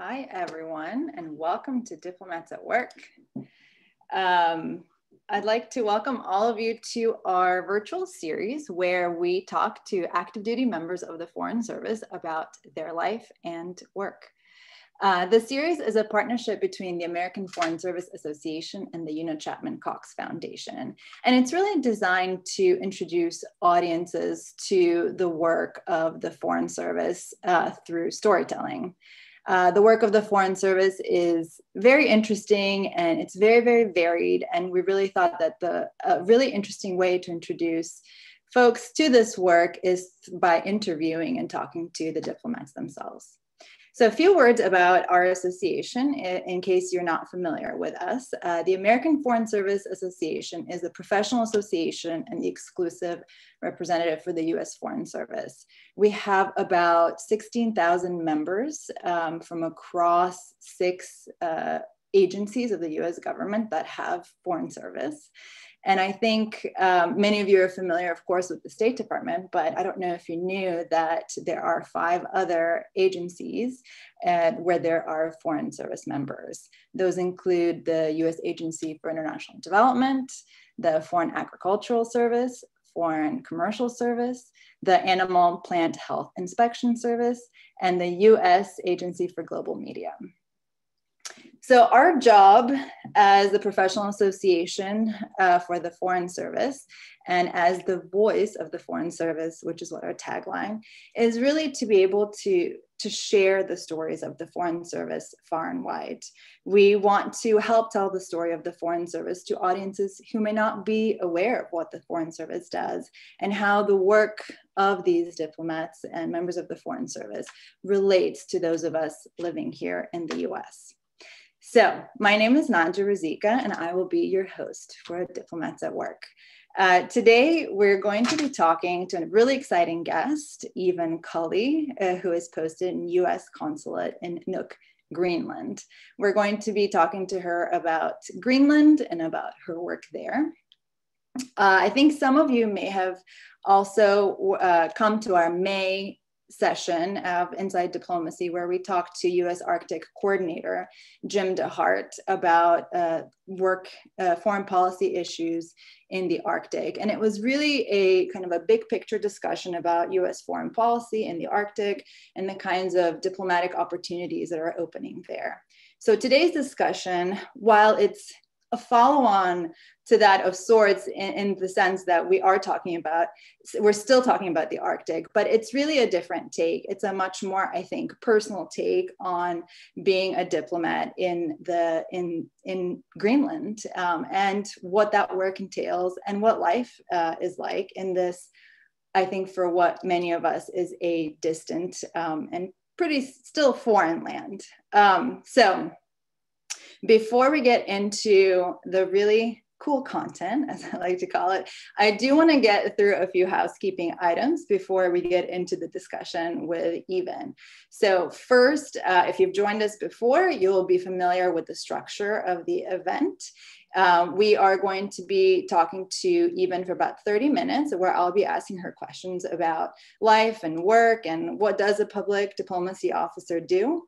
Hi, everyone, and welcome to Diplomats at Work. Um, I'd like to welcome all of you to our virtual series where we talk to active duty members of the Foreign Service about their life and work. Uh, the series is a partnership between the American Foreign Service Association and the Una Chapman Cox Foundation. And it's really designed to introduce audiences to the work of the Foreign Service uh, through storytelling. Uh, the work of the Foreign Service is very interesting and it's very, very varied. And we really thought that the a really interesting way to introduce folks to this work is by interviewing and talking to the diplomats themselves. So a few words about our association in case you're not familiar with us. Uh, the American Foreign Service Association is a professional association and the exclusive representative for the US Foreign Service. We have about 16,000 members um, from across six uh, agencies of the US government that have foreign service. And I think um, many of you are familiar, of course, with the State Department, but I don't know if you knew that there are five other agencies uh, where there are Foreign Service members. Those include the US Agency for International Development, the Foreign Agricultural Service, Foreign Commercial Service, the Animal Plant Health Inspection Service, and the US Agency for Global Media. So, our job as the professional association uh, for the Foreign Service and as the voice of the Foreign Service, which is what our tagline is really to be able to, to share the stories of the Foreign Service far and wide. We want to help tell the story of the Foreign Service to audiences who may not be aware of what the Foreign Service does and how the work of these diplomats and members of the Foreign Service relates to those of us living here in the US. So, my name is Nadja Razika, and I will be your host for Diplomats at Work. Uh, today, we're going to be talking to a really exciting guest, Eavan Cully, uh, who is posted in US Consulate in Nuuk, Greenland. We're going to be talking to her about Greenland and about her work there. Uh, I think some of you may have also uh, come to our May session of Inside Diplomacy where we talked to US Arctic coordinator Jim DeHart about uh, work, uh, foreign policy issues in the Arctic. And it was really a kind of a big picture discussion about US foreign policy in the Arctic and the kinds of diplomatic opportunities that are opening there. So today's discussion, while it's a follow on to that of sorts in, in, the sense that we are talking about, we're still talking about the Arctic, but it's really a different take. It's a much more, I think, personal take on being a diplomat in the in in Greenland um, and what that work entails and what life uh, is like in this. I think for what many of us is a distant um, and pretty still foreign land. Um, so before we get into the really cool content, as I like to call it, I do want to get through a few housekeeping items before we get into the discussion with Eavan. So, first, uh, if you've joined us before, you'll be familiar with the structure of the event. Um, we are going to be talking to Eavan for about 30 minutes, where I'll be asking her questions about life and work and what does a public diplomacy officer do.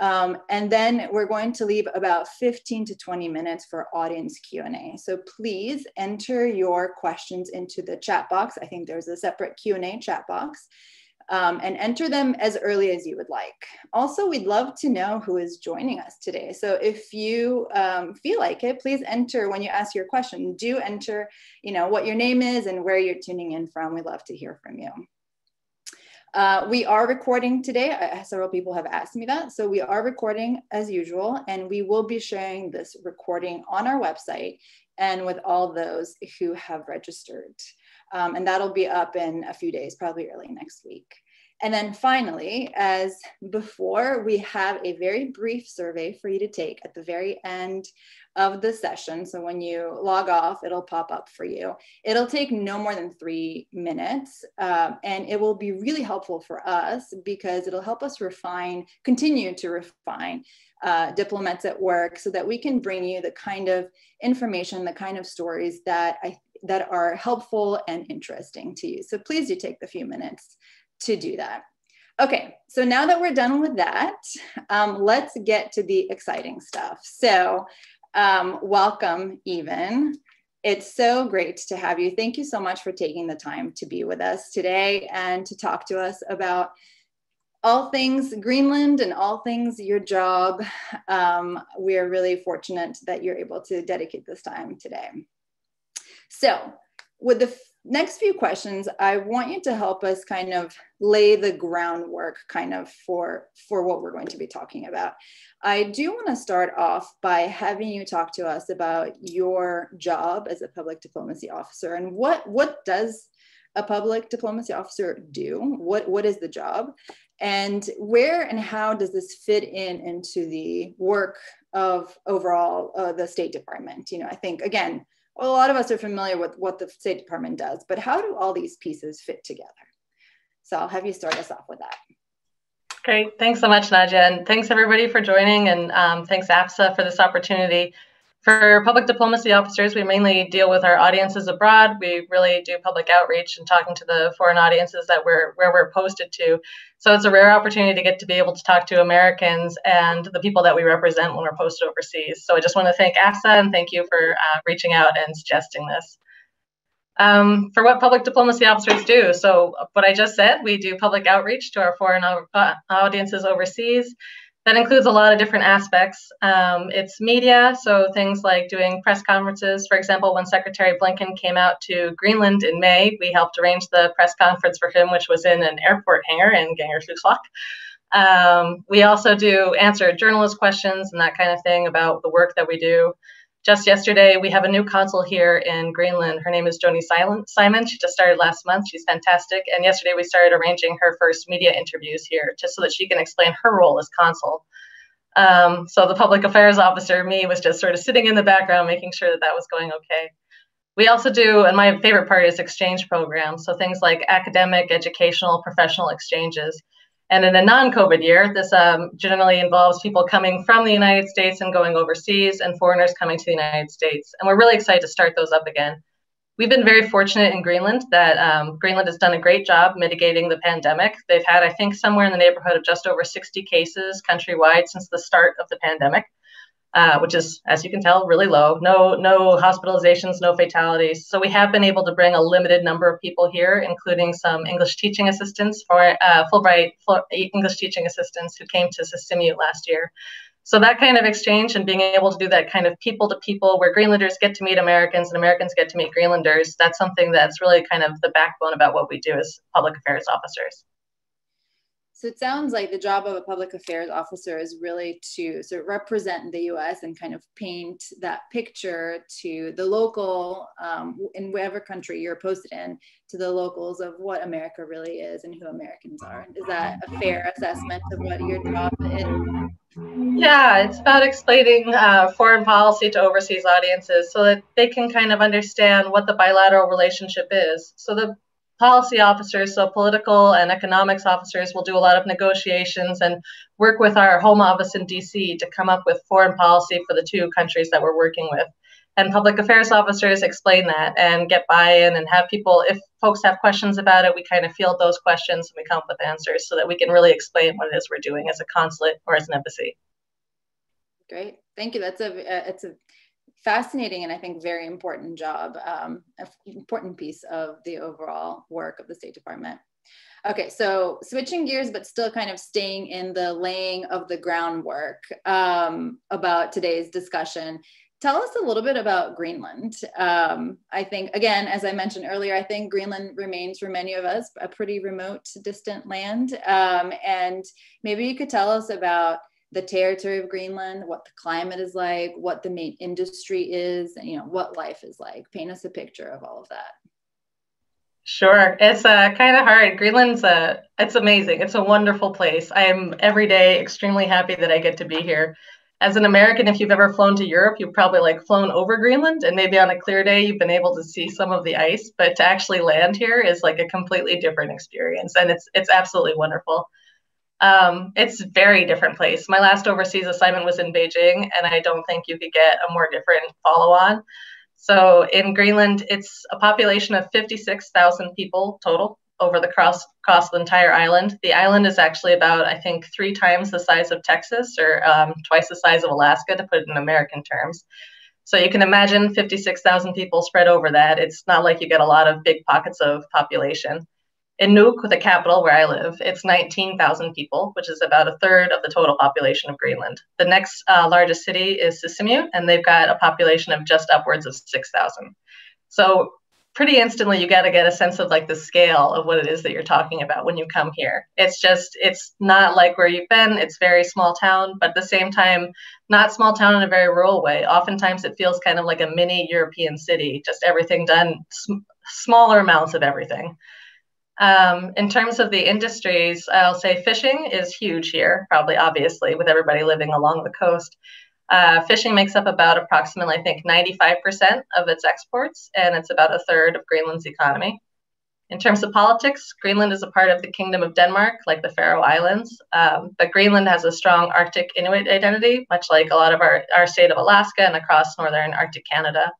Um, and then we're going to leave about 15 to 20 minutes for audience Q&A. So please enter your questions into the chat box. I think there's a separate Q&A chat box. Um, and enter them as early as you would like. Also, we'd love to know who is joining us today. So if you um, feel like it, please enter when you ask your question. Do enter, you know, what your name is and where you're tuning in from. We'd love to hear from you. Uh, we are recording today. Uh, several people have asked me that. So we are recording as usual, and we will be sharing this recording on our website and with all those who have registered. Um, and that'll be up in a few days, probably early next week. And then finally, as before, we have a very brief survey for you to take at the very end of the session. So when you log off, it'll pop up for you. It'll take no more than three minutes, um, and it will be really helpful for us because it'll help us refine, continue to refine uh, diplomats at work so that we can bring you the kind of information, the kind of stories that I that are helpful and interesting to you. So please do take the few minutes to do that. Okay, so now that we're done with that, um, let's get to the exciting stuff. So, um, welcome, Eavan. It's so great to have you. Thank you so much for taking the time to be with us today and to talk to us about all things Greenland and all things your job. Um, we are really fortunate that you're able to dedicate this time today. So, with the next few questions, I want you to help us kind of lay the groundwork kind of for, for what we're going to be talking about. I do want to start off by having you talk to us about your job as a public diplomacy officer and what, what does a public diplomacy officer do? What, what is the job? And where and how does this fit in into the work of overall uh, the State Department? You know, I think, again, well, a lot of us are familiar with what the State Department does, but how do all these pieces fit together? So I'll have you start us off with that. Great. Thanks so much, Nadia. And thanks everybody for joining. And um, thanks AFSA for this opportunity. For public diplomacy officers, we mainly deal with our audiences abroad. We really do public outreach and talking to the foreign audiences that we're where we're posted to. So it's a rare opportunity to get to be able to talk to Americans and the people that we represent when we're posted overseas. So I just want to thank AFSA and thank you for uh, reaching out and suggesting this. Um, for what public diplomacy officers do. So what I just said, we do public outreach to our foreign uh, audiences overseas. That includes a lot of different aspects. Um, it's media, so things like doing press conferences. For example, when Secretary Blinken came out to Greenland in May, we helped arrange the press conference for him, which was in an airport hangar in Kangerlussuaq. Um, we also do answer journalist questions and that kind of thing about the work that we do just yesterday, we have a new consul here in Greenland. Her name is Joni Simon. She just started last month. She's fantastic. And yesterday, we started arranging her first media interviews here just so that she can explain her role as consul. Um, so the public affairs officer, me, was just sort of sitting in the background, making sure that that was going okay. We also do, and my favorite part is exchange programs. So things like academic, educational, professional exchanges. And in a non COVID year, this um, generally involves people coming from the United States and going overseas and foreigners coming to the United States. And we're really excited to start those up again. We've been very fortunate in Greenland that um, Greenland has done a great job mitigating the pandemic. They've had, I think, somewhere in the neighborhood of just over 60 cases countrywide since the start of the pandemic uh, which is, as you can tell, really low. No, no hospitalizations, no fatalities. So we have been able to bring a limited number of people here, including some English teaching assistants for uh, Fulbright English teaching assistants who came to Sisimiut last year. So that kind of exchange and being able to do that kind of people to people where Greenlanders get to meet Americans and Americans get to meet Greenlanders, that's something that's really kind of the backbone about what we do as public affairs officers. So it sounds like the job of a public affairs officer is really to sort of represent the US and kind of paint that picture to the local, um, in whatever country you're posted in, to the locals of what America really is and who Americans are. Is that a fair assessment of what your job is? Yeah, it's about explaining uh, foreign policy to overseas audiences so that they can kind of understand what the bilateral relationship is. So the policy officers, so political and economics officers, will do a lot of negotiations and work with our home office in DC to come up with foreign policy for the two countries that we're working with. And public affairs officers explain that and get buy in and have people, if folks have questions about it, we kind of field those questions and we come up with answers so that we can really explain what it is we're doing as a consulate or as an embassy. Great. Thank you. That's a, uh, it's a fascinating and I think very important job, um, important piece of the overall work of the State Department. Okay, so switching gears, but still kind of staying in the laying of the groundwork um, about today's discussion. Tell us a little bit about Greenland. Um, I think, again, as I mentioned earlier, I think Greenland remains for many of us a pretty remote, distant land. Um, and maybe you could tell us about the territory of Greenland, what the climate is like, what the main industry is, and, you know, what life is like. Paint us a picture of all of that. Sure, it's uh, kind of hard. Greenland's uh, it's amazing. It's a wonderful place. I am every day extremely happy that I get to be here. As an American, if you've ever flown to Europe, you've probably like flown over Greenland, and maybe on a clear day you've been able to see some of the ice. But to actually land here is like a completely different experience, and it's it's absolutely wonderful. Um, it's very different place. My last overseas assignment was in Beijing, and I don't think you could get a more different follow on. So in Greenland, it's a population of 56,000 people total. over the cross across the entire island. The island is actually about, I think, three times the size of Texas or um, twice the size of Alaska, to put it in American terms. So you can imagine 56,000 people spread over that. It's not like you get a lot of big pockets of population. In Nuuk, the capital where I live, it's 19,000 people, which is about a third of the total population of Greenland. The next uh, largest city is Sisimiut, and they've got a population of just upwards of 6,000. So pretty instantly you got to get a sense of like the scale of what it is that you're talking about when you come here. It's just it's not like where you've been. It's very small town, but at the same time, not small town in a very rural way. Oftentimes it feels kind of like a mini European city, just everything done, sm- smaller amounts of everything. Um, in terms of the industries, I'll say fishing is huge here, probably obviously, with everybody living along the coast. Uh, fishing makes up about approximately, I think, 95% of its exports, and it's about a third of Greenland's economy. In terms of politics, Greenland is a part of the Kingdom of Denmark, like the Faroe Islands, um, but Greenland has a strong Arctic Inuit identity, much like a lot of our, our state of Alaska and across northern Arctic Canada.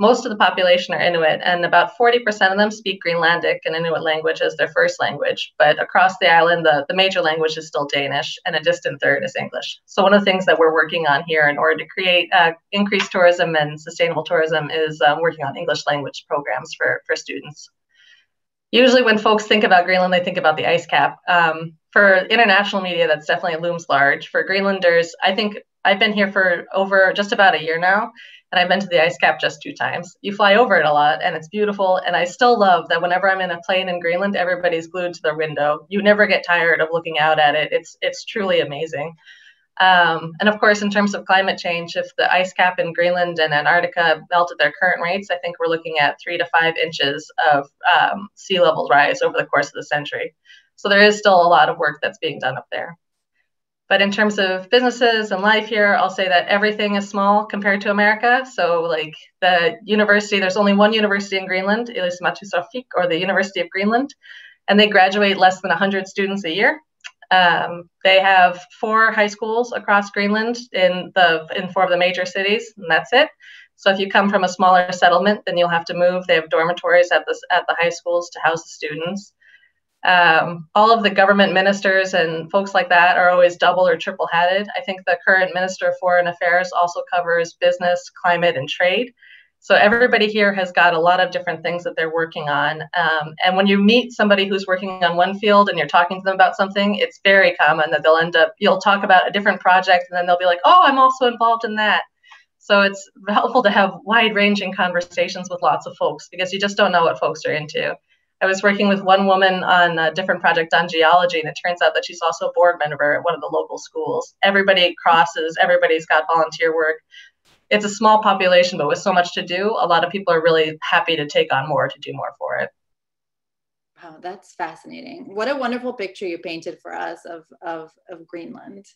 Most of the population are Inuit, and about 40% of them speak Greenlandic and Inuit language as their first language. But across the island, the, the major language is still Danish, and a distant third is English. So, one of the things that we're working on here in order to create uh, increased tourism and sustainable tourism is um, working on English language programs for, for students. Usually, when folks think about Greenland, they think about the ice cap. Um, for international media, that's definitely looms large. For Greenlanders, I think I've been here for over just about a year now, and I've been to the ice cap just two times. You fly over it a lot and it's beautiful. And I still love that whenever I'm in a plane in Greenland, everybody's glued to their window. You never get tired of looking out at it. It's it's truly amazing. Um, and of course, in terms of climate change, if the ice cap in Greenland and Antarctica melt at their current rates, I think we're looking at three to five inches of um, sea level rise over the course of the century. So there is still a lot of work that's being done up there. But in terms of businesses and life here, I'll say that everything is small compared to America. So, like the university, there's only one university in Greenland, Ilisimatusarfik, or the University of Greenland, and they graduate less than 100 students a year. Um, they have four high schools across Greenland in the in four of the major cities, and that's it. So if you come from a smaller settlement, then you'll have to move. They have dormitories at the at the high schools to house the students. Um, all of the government ministers and folks like that are always double or triple headed. I think the current Minister of Foreign Affairs also covers business, climate, and trade. So everybody here has got a lot of different things that they're working on. Um, and when you meet somebody who's working on one field and you're talking to them about something, it's very common that they'll end up, you'll talk about a different project and then they'll be like, oh, I'm also involved in that. So it's helpful to have wide ranging conversations with lots of folks because you just don't know what folks are into. I was working with one woman on a different project on geology, and it turns out that she's also a board member at one of the local schools. Everybody crosses, everybody's got volunteer work. It's a small population, but with so much to do, a lot of people are really happy to take on more to do more for it. Wow, that's fascinating. What a wonderful picture you painted for us of, of, of Greenland.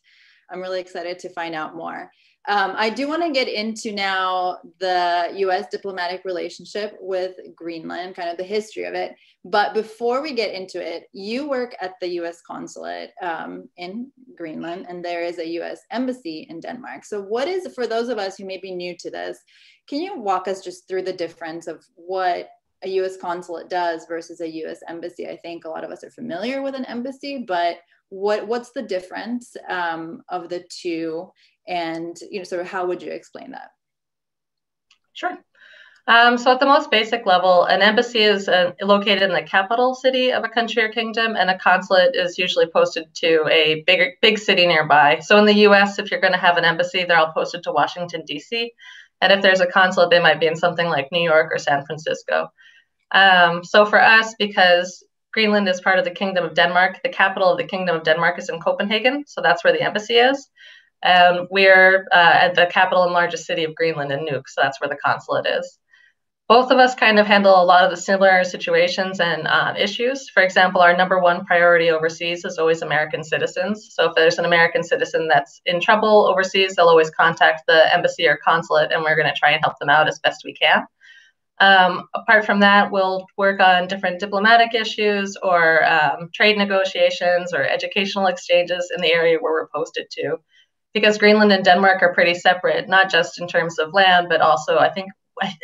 I'm really excited to find out more. Um, I do want to get into now the US diplomatic relationship with Greenland, kind of the history of it. But before we get into it, you work at the US consulate um, in Greenland, and there is a US embassy in Denmark. So, what is, for those of us who may be new to this, can you walk us just through the difference of what a US consulate does versus a US embassy? I think a lot of us are familiar with an embassy, but what what's the difference um, of the two and you know sort of how would you explain that sure um, so at the most basic level an embassy is uh, located in the capital city of a country or kingdom and a consulate is usually posted to a bigger big city nearby so in the us if you're going to have an embassy they're all posted to washington d.c and if there's a consulate they might be in something like new york or san francisco um, so for us because Greenland is part of the Kingdom of Denmark. The capital of the Kingdom of Denmark is in Copenhagen, so that's where the embassy is. And we're uh, at the capital and largest city of Greenland in Nuuk, so that's where the consulate is. Both of us kind of handle a lot of the similar situations and uh, issues. For example, our number one priority overseas is always American citizens. So if there's an American citizen that's in trouble overseas, they'll always contact the embassy or consulate, and we're going to try and help them out as best we can. Um, apart from that, we'll work on different diplomatic issues or um, trade negotiations or educational exchanges in the area where we're posted to. Because Greenland and Denmark are pretty separate, not just in terms of land, but also I think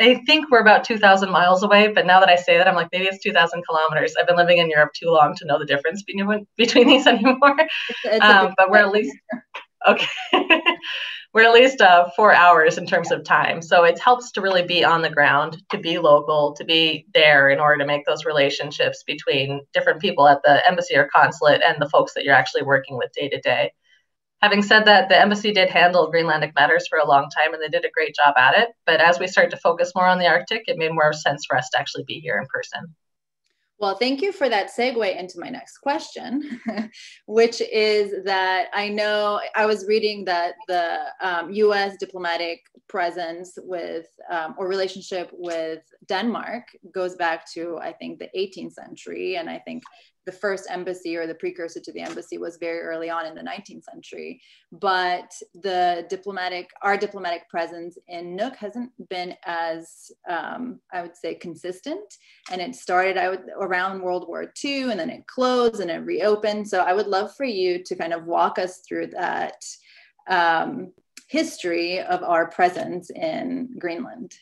I think we're about 2,000 miles away, but now that I say that, I'm like, maybe it's 2,000 kilometers. I've been living in Europe too long to know the difference between, between these anymore. It's, it's um, but we're at least, okay. we're at least uh, four hours in terms of time. So it helps to really be on the ground, to be local, to be there in order to make those relationships between different people at the embassy or consulate and the folks that you're actually working with day to day. Having said that, the embassy did handle Greenlandic matters for a long time and they did a great job at it. But as we start to focus more on the Arctic, it made more sense for us to actually be here in person. Well, thank you for that segue into my next question, which is that I know I was reading that the um, US diplomatic presence with um, or relationship with Denmark goes back to, I think, the 18th century. And I think the first embassy or the precursor to the embassy was very early on in the 19th century but the diplomatic our diplomatic presence in Nuuk hasn't been as um, i would say consistent. And it started I would, around world war ii and then it closed and it reopened. So i would love for you to kind of walk us through that um, history of our presence in greenland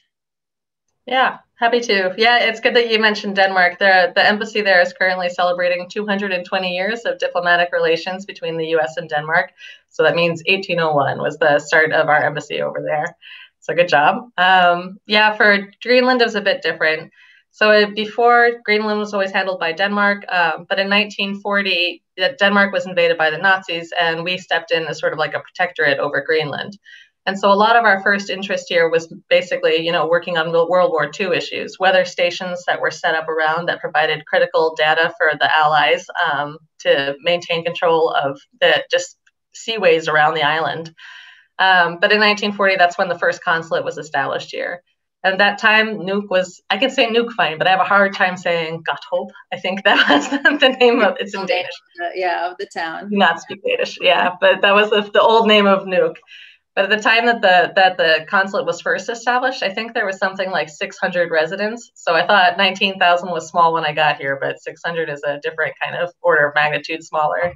yeah, happy to. Yeah, it's good that you mentioned Denmark. The, the embassy there is currently celebrating 220 years of diplomatic relations between the US and Denmark. So that means 1801 was the start of our embassy over there. So good job. Um, yeah, for Greenland, it was a bit different. So before, Greenland was always handled by Denmark, um, but in 1940, Denmark was invaded by the Nazis, and we stepped in as sort of like a protectorate over Greenland. And so a lot of our first interest here was basically, you know, working on World War II issues, weather stations that were set up around that provided critical data for the Allies um, to maintain control of the just seaways around the island. Um, but in 1940, that's when the first consulate was established here. And that time, Nuuk was, I can say Nuuk fine, but I have a hard time saying Godthaab. I think that was the name of it's in Danish. Yeah, of the town. Not speak Danish, yeah, but that was the, the old name of Nuuk. But at the time that the that the consulate was first established, I think there was something like 600 residents. So I thought 19,000 was small when I got here, but 600 is a different kind of order of magnitude smaller.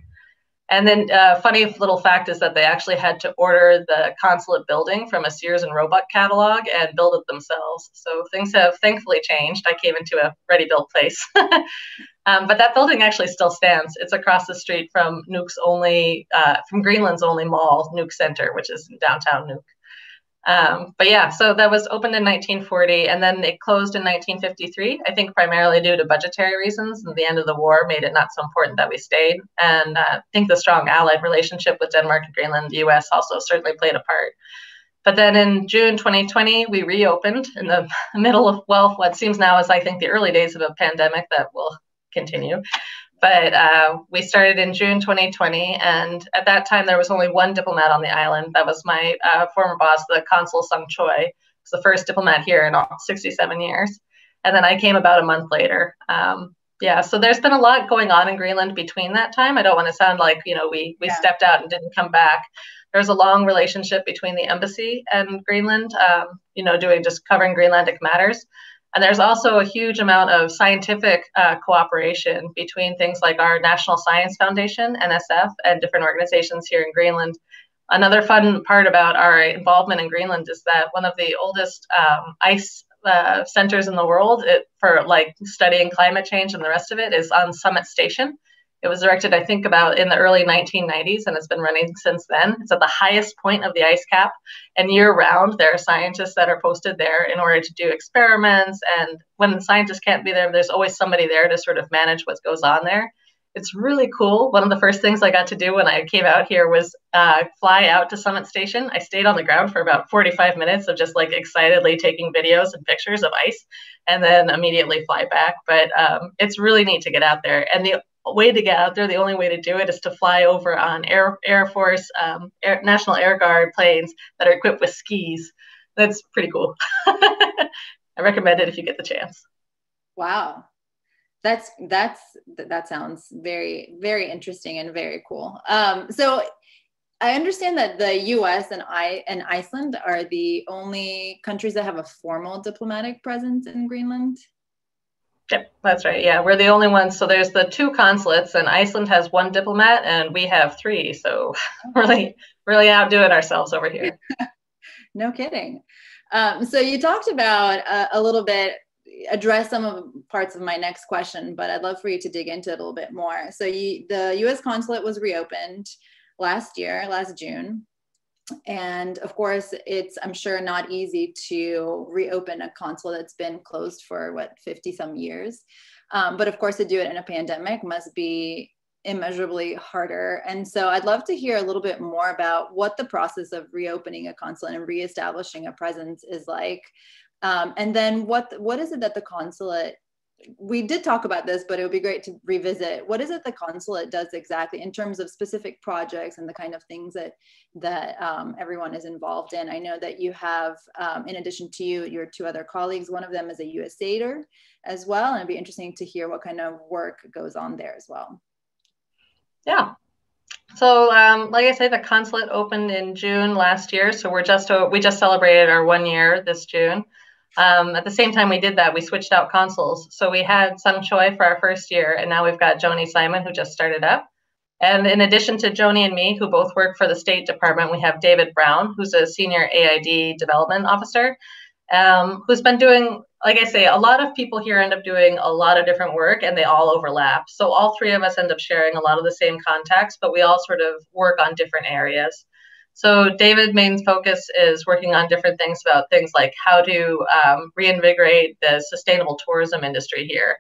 And then, uh, funny little fact is that they actually had to order the consulate building from a Sears and Roebuck catalog and build it themselves. So things have thankfully changed. I came into a ready-built place, um, but that building actually still stands. It's across the street from Nuuk's only, uh, from Greenland's only mall, Nuuk Center, which is downtown Nuuk. Um, but yeah, so that was opened in 1940 and then it closed in 1953, I think primarily due to budgetary reasons. And the end of the war made it not so important that we stayed. And uh, I think the strong allied relationship with Denmark and Greenland, the US also certainly played a part. But then in June 2020, we reopened in the middle of, well, what seems now is, I think, the early days of a pandemic that will continue. But uh, we started in June 2020, and at that time there was only one diplomat on the island. That was my uh, former boss, the consul Sung Choi. Was the first diplomat here in all 67 years, and then I came about a month later. Um, yeah, so there's been a lot going on in Greenland between that time. I don't want to sound like you know we we yeah. stepped out and didn't come back. There's a long relationship between the embassy and Greenland. Um, you know, doing just covering Greenlandic matters. And there's also a huge amount of scientific uh, cooperation between things like our National Science Foundation, NSF, and different organizations here in Greenland. Another fun part about our involvement in Greenland is that one of the oldest um, ice uh, centers in the world it, for like studying climate change and the rest of it is on Summit Station it was erected, I think, about in the early 1990s and it's been running since then. It's at the highest point of the ice cap. And year round, there are scientists that are posted there in order to do experiments. And when the scientists can't be there, there's always somebody there to sort of manage what goes on there. It's really cool. One of the first things I got to do when I came out here was uh, fly out to Summit Station. I stayed on the ground for about 45 minutes of just like excitedly taking videos and pictures of ice and then immediately fly back. But um, it's really neat to get out there. And the way to get out there, the only way to do it is to fly over on Air Air Force, um, Air, National Air Guard planes that are equipped with skis. That's pretty cool. I recommend it if you get the chance. Wow, that's that's that sounds very very interesting and very cool. Um, so I understand that the U.S. and I and Iceland are the only countries that have a formal diplomatic presence in Greenland. Yep, that's right. Yeah, we're the only ones. So there's the two consulates, and Iceland has one diplomat, and we have three. So really, really outdoing ourselves over here. no kidding. Um, so you talked about uh, a little bit address some of parts of my next question, but I'd love for you to dig into it a little bit more. So you, the U.S. consulate was reopened last year, last June. And of course, it's, I'm sure, not easy to reopen a consulate that's been closed for what, 50 some years. Um, but of course, to do it in a pandemic must be immeasurably harder. And so I'd love to hear a little bit more about what the process of reopening a consulate and reestablishing a presence is like. Um, and then what what is it that the consulate we did talk about this, but it would be great to revisit. What is it the consulate does exactly in terms of specific projects and the kind of things that that um, everyone is involved in? I know that you have, um, in addition to you, your two other colleagues. One of them is a USAIDer as well, and it'd be interesting to hear what kind of work goes on there as well. Yeah. So, um, like I said, the consulate opened in June last year. So we're just we just celebrated our one year this June. Um, at the same time we did that, we switched out consoles. So we had Sung Choi for our first year, and now we've got Joni Simon who just started up. And in addition to Joni and me, who both work for the State Department, we have David Brown, who's a senior AID development officer, um, who's been doing, like I say, a lot of people here end up doing a lot of different work and they all overlap. So all three of us end up sharing a lot of the same contacts, but we all sort of work on different areas. So David main focus is working on different things about things like how to um, reinvigorate the sustainable tourism industry here,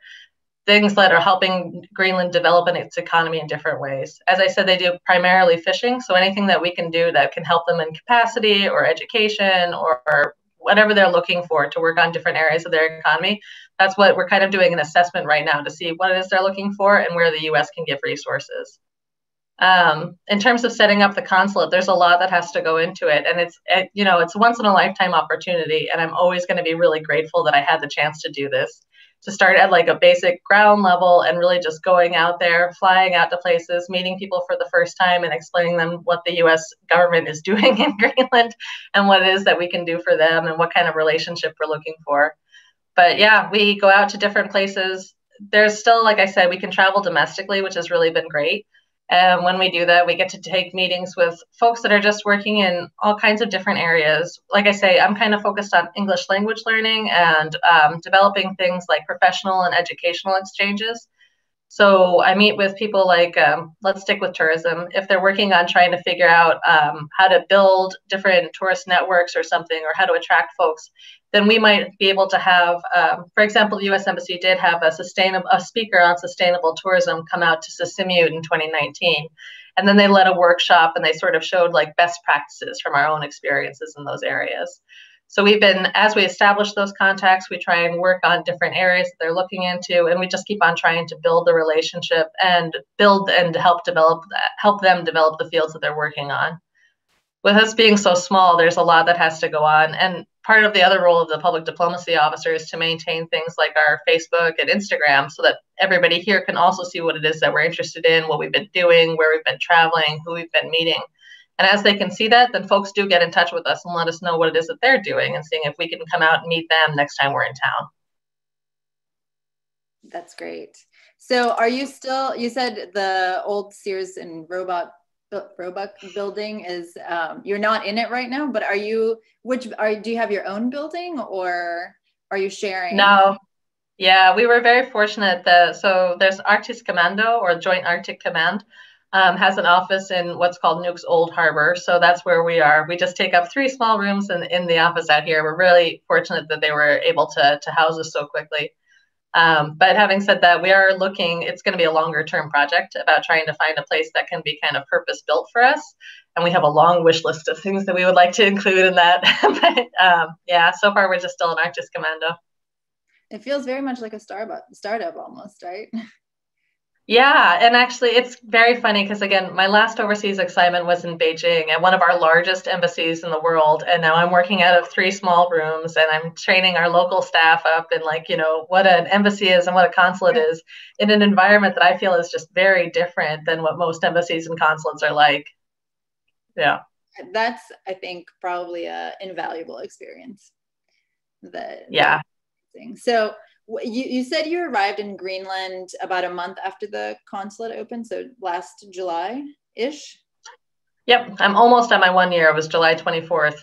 things that are helping Greenland develop in its economy in different ways. As I said, they do primarily fishing, so anything that we can do that can help them in capacity or education or, or whatever they're looking for to work on different areas of their economy. That's what we're kind of doing an assessment right now to see what it is they're looking for and where the US can give resources. Um, in terms of setting up the consulate, there's a lot that has to go into it, and it's it, you know it's a once in a lifetime opportunity, and I'm always going to be really grateful that I had the chance to do this. To start at like a basic ground level and really just going out there, flying out to places, meeting people for the first time, and explaining them what the U.S. government is doing in Greenland and what it is that we can do for them and what kind of relationship we're looking for. But yeah, we go out to different places. There's still, like I said, we can travel domestically, which has really been great and when we do that, we get to take meetings with folks that are just working in all kinds of different areas. Like I say, I'm kind of focused on English language learning and um, developing things like professional and educational exchanges. So I meet with people like, um, let's stick with tourism. If they're working on trying to figure out um, how to build different tourist networks or something, or how to attract folks, then we might be able to have, um, for example, the U.S. Embassy did have a sustainable a speaker on sustainable tourism come out to Sisimiut in 2019, and then they led a workshop and they sort of showed like best practices from our own experiences in those areas. So we've been, as we establish those contacts, we try and work on different areas that they're looking into, and we just keep on trying to build the relationship and build and help develop that, help them develop the fields that they're working on. With us being so small, there's a lot that has to go on, and part of the other role of the public diplomacy officer is to maintain things like our Facebook and Instagram so that everybody here can also see what it is that we're interested in, what we've been doing, where we've been traveling, who we've been meeting. And as they can see that, then folks do get in touch with us and let us know what it is that they're doing and seeing if we can come out and meet them next time we're in town. That's great. So are you still, you said the old Sears and Roebuck Roebuck building is um, you're not in it right now, but are you which are do you have your own building or are you sharing? No. Yeah, we were very fortunate that so there's Arktisk Kommando or Joint Arctic Command um, has an office in what's called Nuuk's Old Harbor. So that's where we are. We just take up three small rooms in, in the office out here. We're really fortunate that they were able to, to house us so quickly. Um, but having said that, we are looking, it's going to be a longer term project about trying to find a place that can be kind of purpose built for us. And we have a long wish list of things that we would like to include in that. but um, yeah, so far we're just still an Arktisk Kommando. It feels very much like a startup, startup almost, right? Yeah, and actually, it's very funny because again, my last overseas assignment was in Beijing at one of our largest embassies in the world, and now I'm working out of three small rooms, and I'm training our local staff up in like you know what an embassy is and what a consulate is in an environment that I feel is just very different than what most embassies and consulates are like. Yeah, that's I think probably a invaluable experience. That yeah. So you, you said you arrived in Greenland about a month after the consulate opened, so last July ish. Yep, I'm almost at my one year. It was July 24th.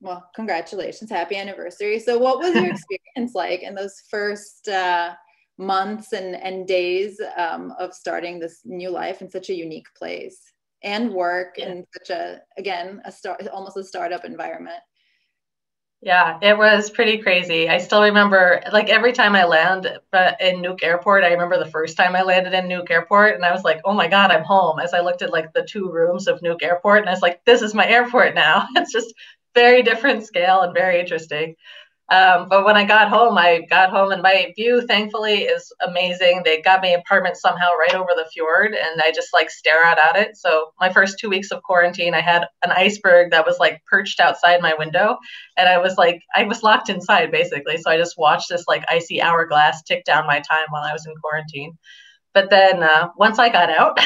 Well, congratulations. Happy anniversary. So, what was your experience like in those first uh, months and, and days um, of starting this new life in such a unique place and work yeah. in such a, again, a start, almost a startup environment? Yeah, it was pretty crazy. I still remember, like every time I land uh, in Nuuk Airport, I remember the first time I landed in Nuuk Airport, and I was like, "Oh my God, I'm home!" As I looked at like the two rooms of Nuuk Airport, and I was like, "This is my airport now." It's just very different scale and very interesting. Um, but when I got home, I got home and my view, thankfully, is amazing. They got me an apartment somehow right over the fjord, and I just like stare out at it. So my first two weeks of quarantine, I had an iceberg that was like perched outside my window, and I was like, I was locked inside basically. So I just watched this like icy hourglass tick down my time while I was in quarantine. But then uh, once I got out,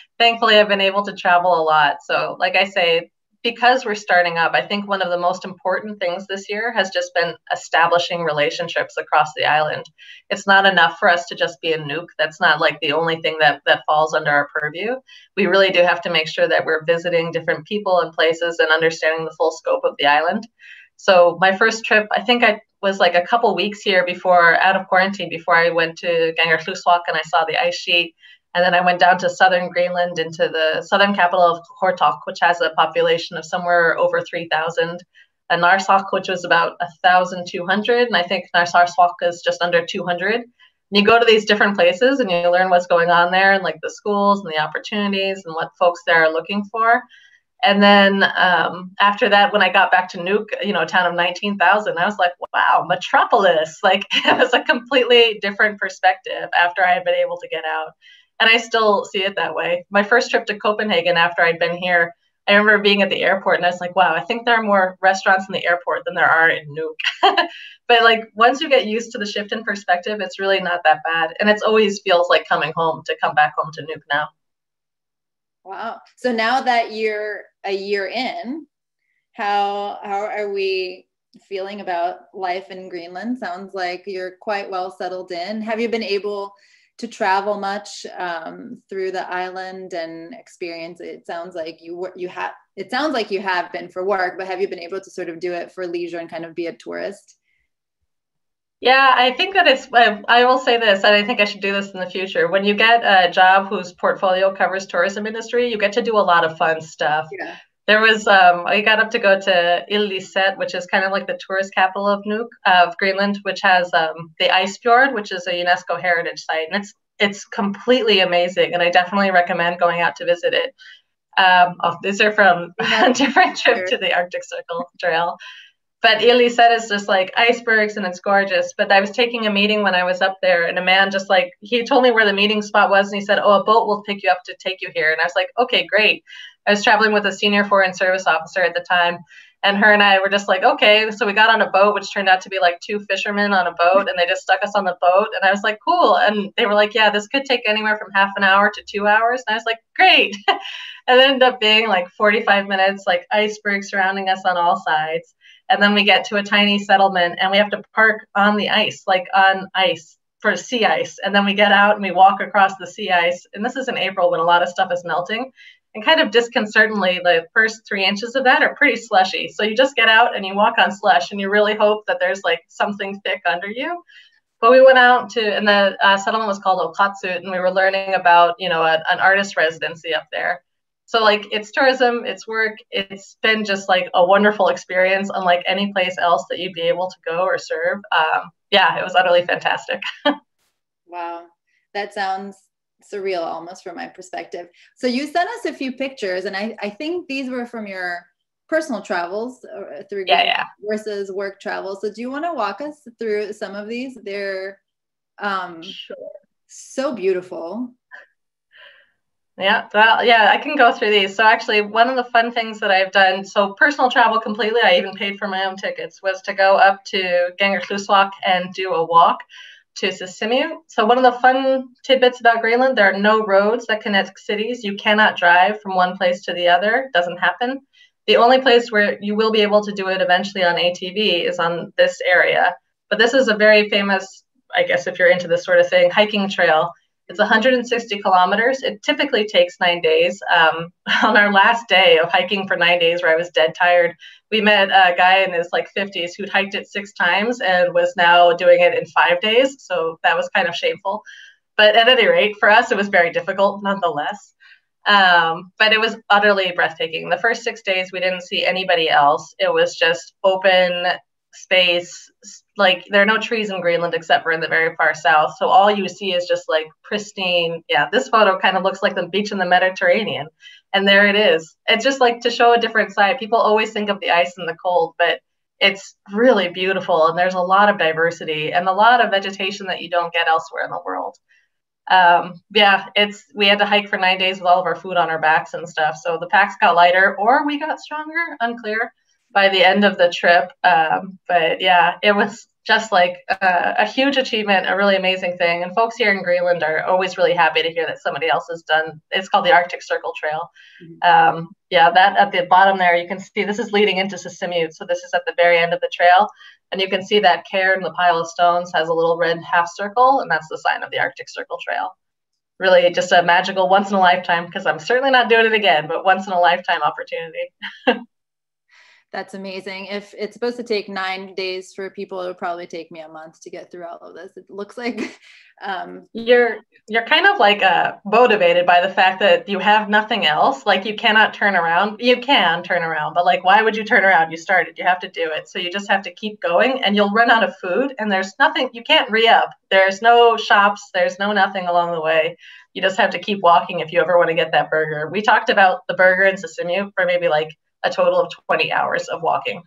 thankfully, I've been able to travel a lot. So, like I say, because we're starting up, I think one of the most important things this year has just been establishing relationships across the island. It's not enough for us to just be a Nuuk. That's not like the only thing that, that falls under our purview. We really do have to make sure that we're visiting different people and places and understanding the full scope of the island. So my first trip, I think I was like a couple weeks here before out of quarantine before I went to Kangerlussuaq and I saw the ice sheet and then I went down to southern Greenland into the southern capital of Qaqortoq, which has a population of somewhere over 3,000. And Narsaq, which was about 1,200. And I think Narsarsuaq is just under 200. And you go to these different places and you learn what's going on there and like the schools and the opportunities and what folks there are looking for. And then um, after that, when I got back to Nuuk, you know, a town of 19,000, I was like, wow, metropolis. Like it was a completely different perspective after I had been able to get out and I still see it that way. My first trip to Copenhagen after I'd been here, I remember being at the airport and I was like, wow, I think there are more restaurants in the airport than there are in Nuuk. but like once you get used to the shift in perspective, it's really not that bad. And it always feels like coming home to come back home to Nuuk now. Wow. So now that you're a year in, how how are we feeling about life in Greenland? Sounds like you're quite well settled in. Have you been able to travel much um, through the island and experience it sounds like you you have it sounds like you have been for work but have you been able to sort of do it for leisure and kind of be a tourist yeah, I think that it's, I will say this, and I think I should do this in the future. When you get a job whose portfolio covers tourism industry, you get to do a lot of fun stuff. Yeah there was um, I got up to go to Ilulissat, which is kind of like the tourist capital of Nuuk of Greenland, which has um, the ice fjord, which is a UNESCO heritage site, and it's it's completely amazing, and I definitely recommend going out to visit it. Um, oh, these are from a different trip to the Arctic Circle Trail. But Ilulissat is just like icebergs and it's gorgeous. But I was taking a meeting when I was up there, and a man just like he told me where the meeting spot was, and he said, "Oh, a boat will pick you up to take you here." And I was like, "Okay, great." I was traveling with a senior foreign service officer at the time, and her and I were just like, okay. So we got on a boat, which turned out to be like two fishermen on a boat, and they just stuck us on the boat. And I was like, cool. And they were like, yeah, this could take anywhere from half an hour to two hours. And I was like, great. and it ended up being like 45 minutes, like icebergs surrounding us on all sides. And then we get to a tiny settlement, and we have to park on the ice, like on ice for sea ice. And then we get out and we walk across the sea ice. And this is in April when a lot of stuff is melting and kind of disconcertingly, the first three inches of that are pretty slushy. So you just get out and you walk on slush, and you really hope that there's like something thick under you. But we went out to, and the uh, settlement was called Oqatsut, and we were learning about, you know, a, an artist residency up there. So like it's tourism, it's work, it's been just like a wonderful experience, unlike any place else that you'd be able to go or serve. Um, yeah, it was utterly fantastic. wow, that sounds surreal almost from my perspective. So you sent us a few pictures, and I, I think these were from your personal travels uh, through yeah, yeah. versus work travel. So do you want to walk us through some of these? They're um, sure. so beautiful. Yeah, well, yeah, I can go through these. So actually, one of the fun things that I've done, so personal travel completely, I even paid for my own tickets, was to go up to Kangerlussuaq and do a walk to Sisimiut. So one of the fun tidbits about Greenland, there are no roads that connect cities. You cannot drive from one place to the other. Doesn't happen. The only place where you will be able to do it eventually on ATV is on this area. But this is a very famous, I guess if you're into this sort of thing, hiking trail. It's 160 kilometers. It typically takes nine days. Um, on our last day of hiking for nine days, where I was dead tired, we met a guy in his like 50s who'd hiked it six times and was now doing it in five days. So that was kind of shameful. But at any rate, for us, it was very difficult nonetheless. Um, but it was utterly breathtaking. The first six days, we didn't see anybody else. It was just open space. Like there are no trees in Greenland except for in the very far south. So all you see is just like pristine. Yeah, this photo kind of looks like the beach in the Mediterranean. And there it is. It's just like to show a different side. People always think of the ice and the cold, but it's really beautiful. And there's a lot of diversity and a lot of vegetation that you don't get elsewhere in the world um, yeah, it's we had to hike for nine days with all of our food on our backs and stuff. So the packs got lighter, or we got stronger, unclear, by the end of the trip. Um, but yeah, it was just like a, a, huge achievement, a really amazing thing. And folks here in Greenland are always really happy to hear that somebody else has done. It's called the Arctic Circle Trail. Mm-hmm. Um, yeah, that at the bottom there, you can see this is leading into Sisimiut. So this is at the very end of the trail. And you can see that cairn, the pile of stones, has a little red half circle, and that's the sign of the Arctic Circle Trail. Really just a magical once in a lifetime, because I'm certainly not doing it again, but once in a lifetime opportunity. That's amazing. If it's supposed to take nine days for people, it would probably take me a month to get through all of this. It looks like um, you're you're kind of like uh, motivated by the fact that you have nothing else. Like you cannot turn around. You can turn around, but like why would you turn around? You started. You have to do it. So you just have to keep going, and you'll run out of food. And there's nothing. You can't re up. There's no shops. There's no nothing along the way. You just have to keep walking if you ever want to get that burger. We talked about the burger in Sisimiut for maybe like a total of 20 hours of walking.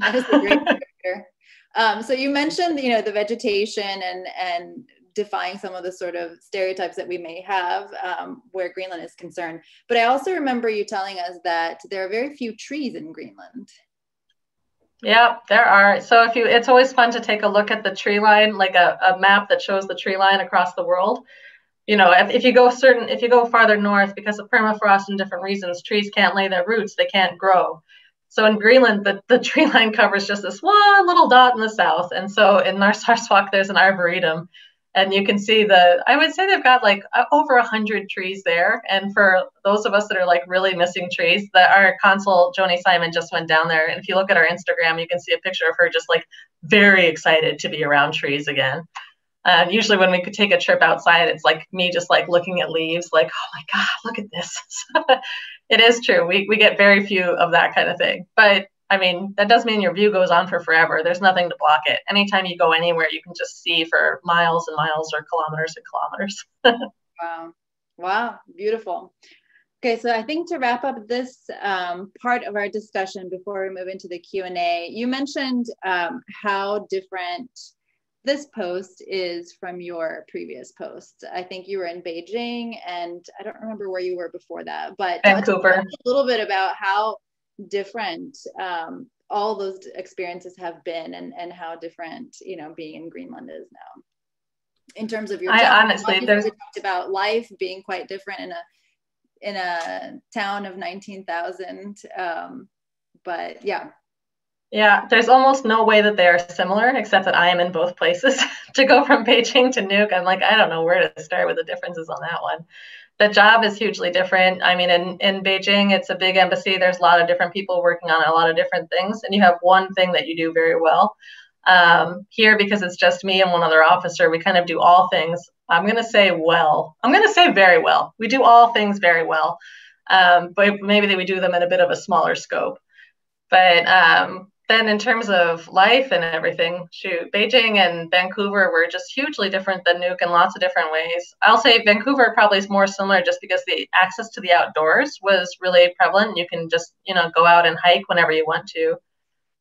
That is a great picture. Um, so you mentioned, you know, the vegetation and and defying some of the sort of stereotypes that we may have um, where Greenland is concerned. But I also remember you telling us that there are very few trees in Greenland. Yeah, there are. So if you, it's always fun to take a look at the tree line, like a, a map that shows the tree line across the world you know, if, if you go certain, if you go farther north because of permafrost and different reasons, trees can't lay their roots, they can't grow. So in Greenland, the, the tree line covers just this one little dot in the south. And so in Narsarsuaq, there's an arboretum. And you can see the, I would say they've got like uh, over a hundred trees there. And for those of us that are like really missing trees, that our consul, Joni Simon, just went down there. And if you look at our Instagram, you can see a picture of her just like very excited to be around trees again. And usually when we could take a trip outside, it's like me just like looking at leaves, like, oh my God, look at this. it is true. We, we get very few of that kind of thing. But I mean, that does mean your view goes on for forever. There's nothing to block it. Anytime you go anywhere, you can just see for miles and miles or kilometers and kilometers. wow. Wow. Beautiful. Okay, so I think to wrap up this um, part of our discussion before we move into the Q&A, you mentioned um, how different this post is from your previous post. I think you were in Beijing and I don't remember where you were before that, but Vancouver. a little bit about how different um, all those experiences have been and, and how different, you know, being in Greenland is now. In terms of your I job, honestly there's talked about life being quite different in a in a town of 19,000. Um, but yeah, yeah, there's almost no way that they are similar, except that I am in both places. to go from Beijing to Nuuk, I'm like, I don't know where to start with the differences on that one. The job is hugely different. I mean, in, in Beijing, it's a big embassy. There's a lot of different people working on a lot of different things, and you have one thing that you do very well. Um, here, because it's just me and one other officer, we kind of do all things. I'm going to say well. I'm going to say very well. We do all things very well, um, but maybe that we do them in a bit of a smaller scope. But um, then in terms of life and everything, shoot, Beijing and Vancouver were just hugely different than Nuuk in lots of different ways. I'll say Vancouver probably is more similar just because the access to the outdoors was really prevalent. You can just, you know, go out and hike whenever you want to.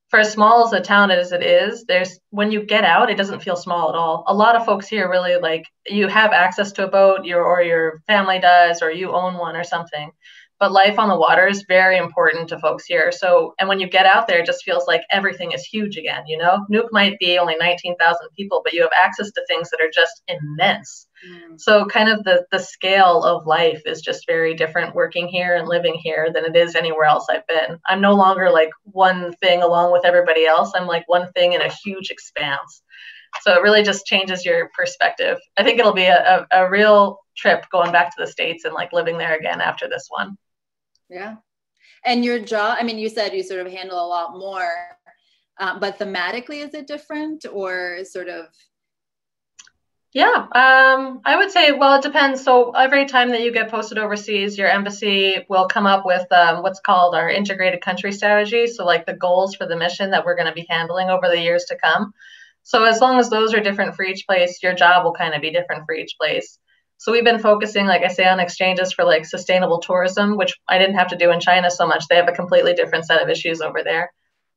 For as small as a town as it is, there's when you get out, it doesn't feel small at all. A lot of folks here really like you have access to a boat, your or your family does, or you own one or something but life on the water is very important to folks here. So, and when you get out there, it just feels like everything is huge again. You know, Nuuk might be only 19,000 people, but you have access to things that are just immense. Mm. So, kind of the the scale of life is just very different working here and living here than it is anywhere else I've been. I'm no longer like one thing along with everybody else. I'm like one thing in a huge expanse. So it really just changes your perspective. I think it'll be a, a, a real trip going back to the States and like living there again after this one. Yeah. And your job, I mean, you said you sort of handle a lot more, uh, but thematically, is it different or sort of yeah, um, I would say, well, it depends. So every time that you get posted overseas, your embassy will come up with um, what's called our integrated country strategy. So, like the goals for the mission that we're going to be handling over the years to come. So, as long as those are different for each place, your job will kind of be different for each place. So, we've been focusing, like I say, on exchanges for like sustainable tourism, which I didn't have to do in China so much. They have a completely different set of issues over there.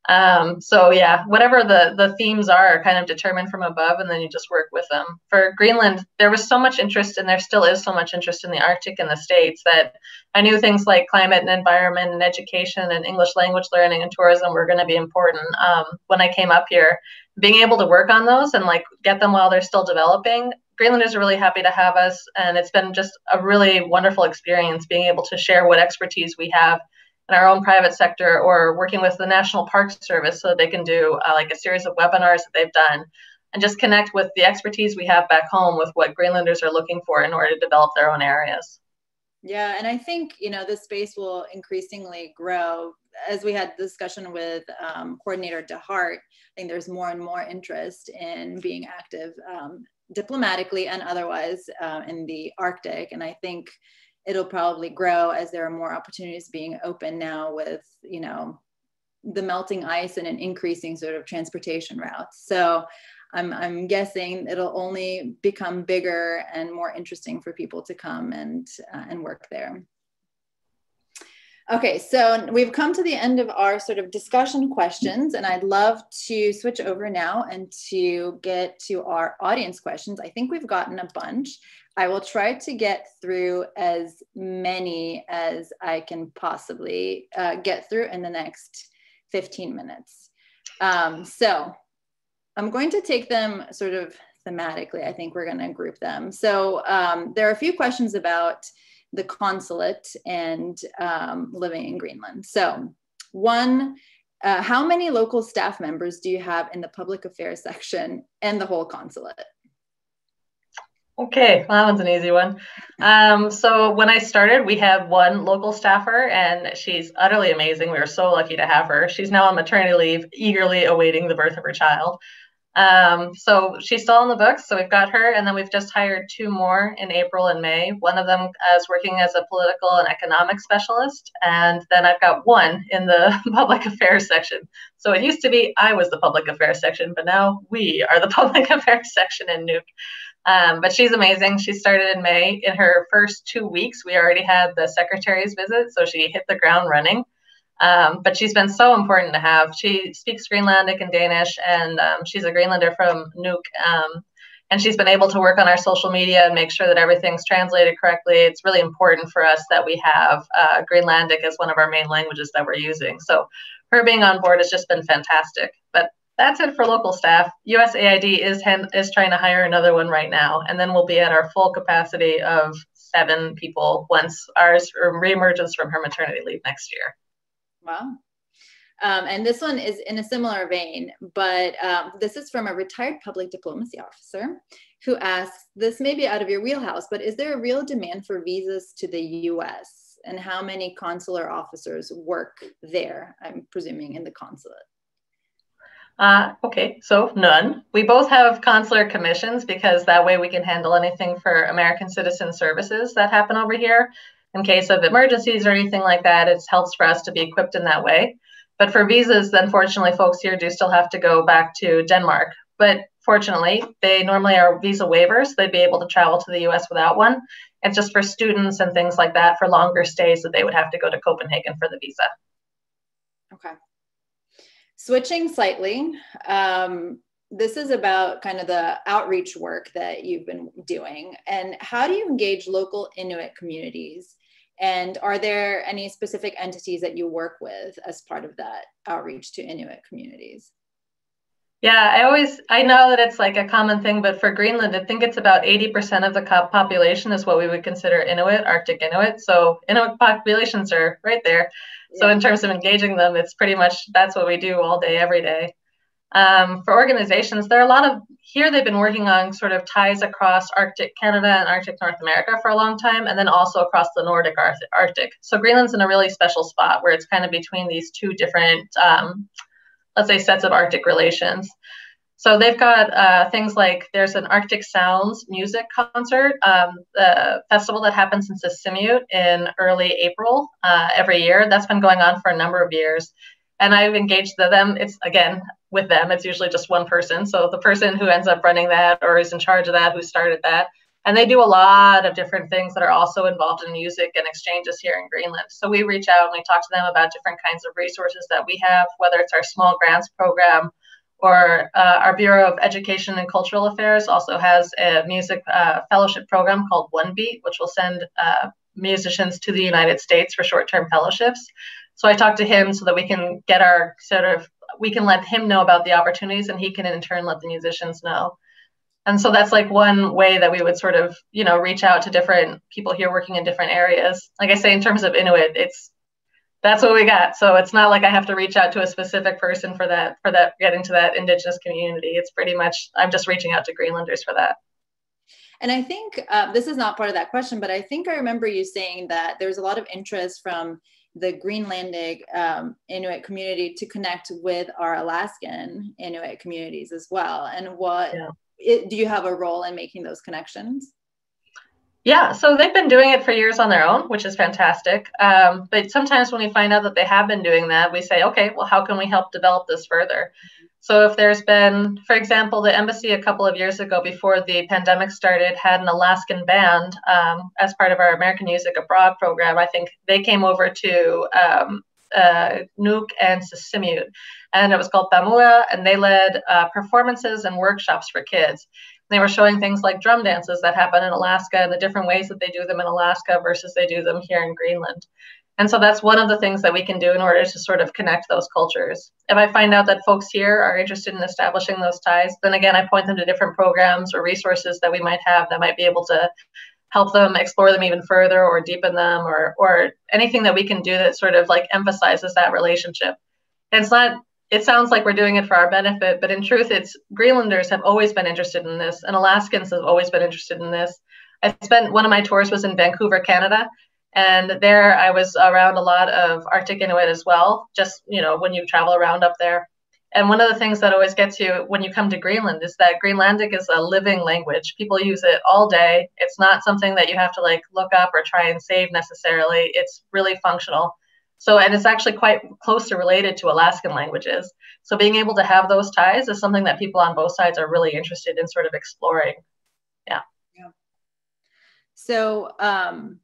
Um, so yeah, whatever the the themes are, are kind of determined from above, and then you just work with them. For Greenland, there was so much interest, and there still is so much interest in the Arctic in the states that I knew things like climate and environment and education and English language learning and tourism were going to be important um, when I came up here. Being able to work on those and like get them while they're still developing, Greenlanders are really happy to have us, and it's been just a really wonderful experience being able to share what expertise we have in our own private sector or working with the National Park Service so that they can do uh, like a series of webinars that they've done and just connect with the expertise we have back home with what Greenlanders are looking for in order to develop their own areas. Yeah, and I think you know this space will increasingly grow. As we had discussion with um, coordinator DeHart, I think there's more and more interest in being active um, diplomatically and otherwise uh, in the Arctic. And I think it'll probably grow as there are more opportunities being open now with you know the melting ice and an increasing sort of transportation routes so i'm, I'm guessing it'll only become bigger and more interesting for people to come and uh, and work there Okay, so we've come to the end of our sort of discussion questions, and I'd love to switch over now and to get to our audience questions. I think we've gotten a bunch. I will try to get through as many as I can possibly uh, get through in the next 15 minutes. Um, so I'm going to take them sort of thematically. I think we're going to group them. So um, there are a few questions about the consulate and um, living in Greenland. So, one, uh, how many local staff members do you have in the public affairs section and the whole consulate? Okay, well, that one's an easy one. Um, so when I started, we had one local staffer, and she's utterly amazing. We were so lucky to have her. She's now on maternity leave, eagerly awaiting the birth of her child. Um, so she's still in the books. So we've got her, and then we've just hired two more in April and May. One of them is working as a political and economic specialist, and then I've got one in the public affairs section. So it used to be I was the public affairs section, but now we are the public affairs section in Nuuk. Um, but she's amazing. She started in May. In her first two weeks, we already had the secretary's visit, so she hit the ground running. Um, but she's been so important to have. She speaks Greenlandic and Danish, and um, she's a Greenlander from Nuuk. Um, and she's been able to work on our social media and make sure that everything's translated correctly. It's really important for us that we have uh, Greenlandic as one of our main languages that we're using. So her being on board has just been fantastic. But that's it for local staff. USAID is is trying to hire another one right now, and then we'll be at our full capacity of seven people once ours reemerges from her maternity leave next year. Wow. Um, and this one is in a similar vein, but um, this is from a retired public diplomacy officer who asks, this may be out of your wheelhouse, but is there a real demand for visas to the US? And how many consular officers work there? I'm presuming in the consulate. Uh, okay, so none. We both have consular commissions because that way we can handle anything for American citizen services that happen over here in case of emergencies or anything like that. It helps for us to be equipped in that way. But for visas, unfortunately, folks here do still have to go back to Denmark. But fortunately, they normally are visa waivers. They'd be able to travel to the US without one. It's just for students and things like that for longer stays that they would have to go to Copenhagen for the visa. Okay. Switching slightly, um, this is about kind of the outreach work that you've been doing. And how do you engage local Inuit communities and are there any specific entities that you work with as part of that outreach to Inuit communities? Yeah, I always I know that it's like a common thing, but for Greenland, I think it's about 80% of the population is what we would consider Inuit, Arctic Inuit. So Inuit populations are right there. Yeah. So in terms of engaging them, it's pretty much that's what we do all day, every day. Um, for organizations, there are a lot of here they've been working on sort of ties across Arctic Canada and Arctic North America for a long time, and then also across the Nordic Arctic. So Greenland's in a really special spot where it's kind of between these two different, um, let's say, sets of Arctic relations. So they've got uh, things like there's an Arctic Sounds music concert, um, the festival that happens in Sisimiut in early April uh, every year. That's been going on for a number of years. And I've engaged them. It's again with them. It's usually just one person. So the person who ends up running that or is in charge of that, who started that, and they do a lot of different things that are also involved in music and exchanges here in Greenland. So we reach out and we talk to them about different kinds of resources that we have, whether it's our small grants program or uh, our Bureau of Education and Cultural Affairs also has a music uh, fellowship program called One Beat, which will send uh, musicians to the United States for short-term fellowships. So I talked to him so that we can get our sort of we can let him know about the opportunities, and he can in turn let the musicians know. And so that's like one way that we would sort of you know reach out to different people here working in different areas. Like I say, in terms of Inuit, it's that's what we got. So it's not like I have to reach out to a specific person for that, for that, getting to that indigenous community. It's pretty much, I'm just reaching out to Greenlanders for that. And I think uh, this is not part of that question, but I think I remember you saying that there's a lot of interest from the Greenlandic um, Inuit community to connect with our Alaskan Inuit communities as well. And what yeah. it, do you have a role in making those connections? Yeah, so they've been doing it for years on their own, which is fantastic. Um, but sometimes when we find out that they have been doing that, we say, okay, well, how can we help develop this further? So if there's been, for example, the embassy a couple of years ago before the pandemic started had an Alaskan band um, as part of our American Music Abroad program. I think they came over to um, uh, Nuuk and Sisimiut, and it was called Pamyua, and they led uh, performances and workshops for kids. They were showing things like drum dances that happen in Alaska and the different ways that they do them in Alaska versus they do them here in Greenland. And so that's one of the things that we can do in order to sort of connect those cultures. If I find out that folks here are interested in establishing those ties, then again, I point them to different programs or resources that we might have that might be able to help them explore them even further or deepen them or, or anything that we can do that sort of like emphasizes that relationship. And it's not it sounds like we're doing it for our benefit, but in truth, it's Greenlanders have always been interested in this, and Alaskans have always been interested in this. I spent one of my tours was in Vancouver, Canada, and there I was around a lot of Arctic Inuit as well. Just you know, when you travel around up there, and one of the things that always gets you when you come to Greenland is that Greenlandic is a living language. People use it all day. It's not something that you have to like look up or try and save necessarily. It's really functional. So, and it's actually quite closely related to Alaskan languages. So, being able to have those ties is something that people on both sides are really interested in sort of exploring. Yeah. Yeah. So, um,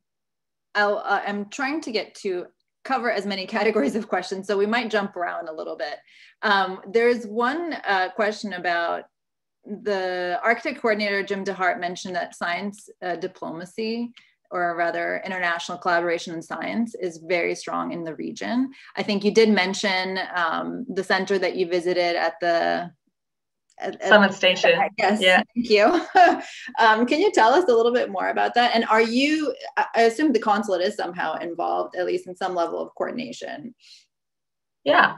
I'll, uh, I'm trying to get to cover as many categories of questions, so we might jump around a little bit. Um, there's one uh, question about the Arctic coordinator, Jim DeHart, mentioned that science uh, diplomacy or rather international collaboration in science is very strong in the region. I think you did mention um, the center that you visited at the at, Summit Station. Yes, yeah. thank you. um, can you tell us a little bit more about that? And are you, I assume the consulate is somehow involved, at least in some level of coordination. Yeah.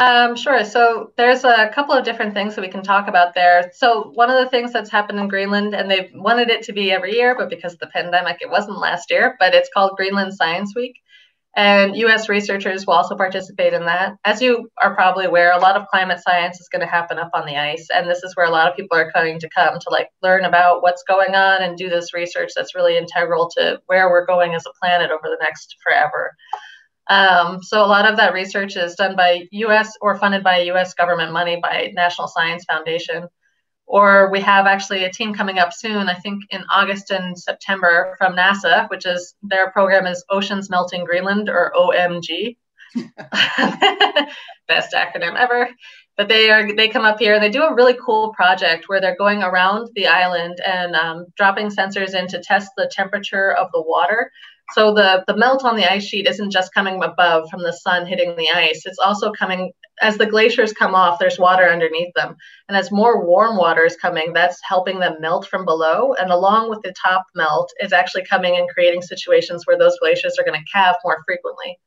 Um, sure. So there's a couple of different things that we can talk about there. So one of the things that's happened in Greenland, and they've wanted it to be every year, but because of the pandemic, it wasn't last year, but it's called Greenland Science Week. And US researchers will also participate in that. As you are probably aware, a lot of climate science is going to happen up on the ice. And this is where a lot of people are coming to come to like learn about what's going on and do this research that's really integral to where we're going as a planet over the next forever. Um, so a lot of that research is done by U.S. or funded by U.S. government money by National Science Foundation. Or we have actually a team coming up soon, I think in August and September from NASA, which is their program is Oceans Melting Greenland or OMG. Best acronym ever. But they are they come up here and they do a really cool project where they're going around the island and um, dropping sensors in to test the temperature of the water so the, the melt on the ice sheet isn't just coming above from the sun hitting the ice. It's also coming as the glaciers come off, there's water underneath them. And as more warm water is coming, that's helping them melt from below. And along with the top melt is actually coming and creating situations where those glaciers are going to calve more frequently.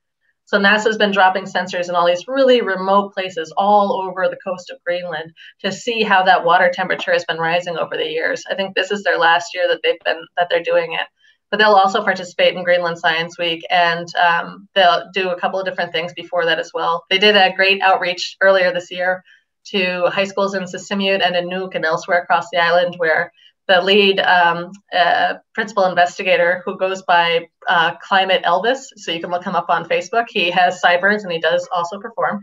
So NASA's been dropping sensors in all these really remote places all over the coast of Greenland to see how that water temperature has been rising over the years. I think this is their last year that they've been that they're doing it. But they'll also participate in Greenland Science Week, and um, they'll do a couple of different things before that as well. They did a great outreach earlier this year to high schools in Sisimiut and in Nuuk and elsewhere across the island, where the lead um, uh, principal investigator who goes by uh, Climate Elvis. So you can look him up on Facebook. He has sideburns and he does also perform.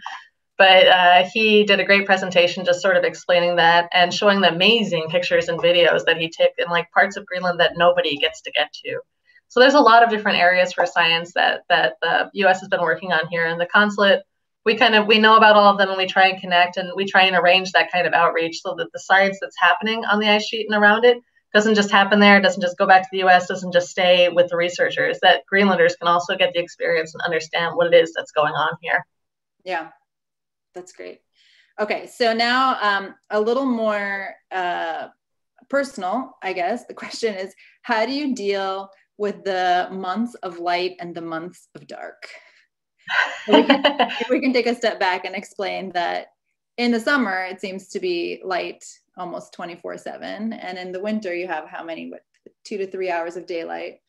But uh, he did a great presentation just sort of explaining that and showing the amazing pictures and videos that he took in like parts of Greenland that nobody gets to get to. So there's a lot of different areas for science that that the U.S. has been working on here, and the consulate we kind of we know about all of them and we try and connect and we try and arrange that kind of outreach so that the science that's happening on the ice sheet and around it doesn't just happen there doesn't just go back to the us doesn't just stay with the researchers that greenlanders can also get the experience and understand what it is that's going on here yeah that's great. Okay so now um, a little more uh, personal i guess. The question is how do you deal with the months of light and the months of dark? We can, we can take a step back and explain that in the summer it seems to be light almost 24 7 and in the winter you have how many what two to three hours of daylight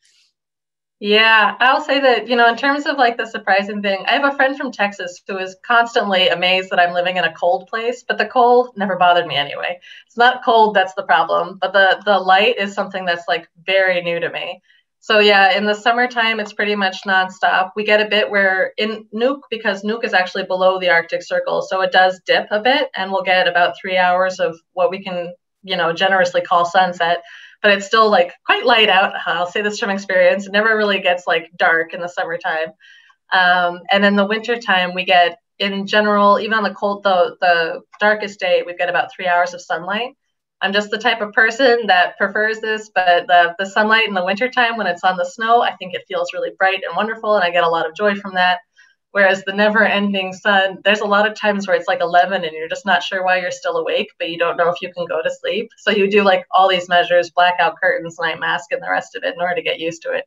yeah i'll say that you know in terms of like the surprising thing i have a friend from texas who is constantly amazed that i'm living in a cold place but the cold never bothered me anyway it's not cold that's the problem but the the light is something that's like very new to me so yeah, in the summertime, it's pretty much nonstop. We get a bit where in Nuuk, because Nuuk is actually below the Arctic Circle, so it does dip a bit, and we'll get about three hours of what we can, you know, generously call sunset. But it's still like quite light out. I'll say this from experience. It never really gets like dark in the summertime. Um, and in the wintertime, we get in general, even on the cold, the the darkest day, we've got about three hours of sunlight. I'm just the type of person that prefers this, but the, the sunlight in the wintertime when it's on the snow, I think it feels really bright and wonderful, and I get a lot of joy from that. Whereas the never ending sun, there's a lot of times where it's like 11 and you're just not sure why you're still awake, but you don't know if you can go to sleep. So you do like all these measures, blackout curtains, night mask, and the rest of it in order to get used to it.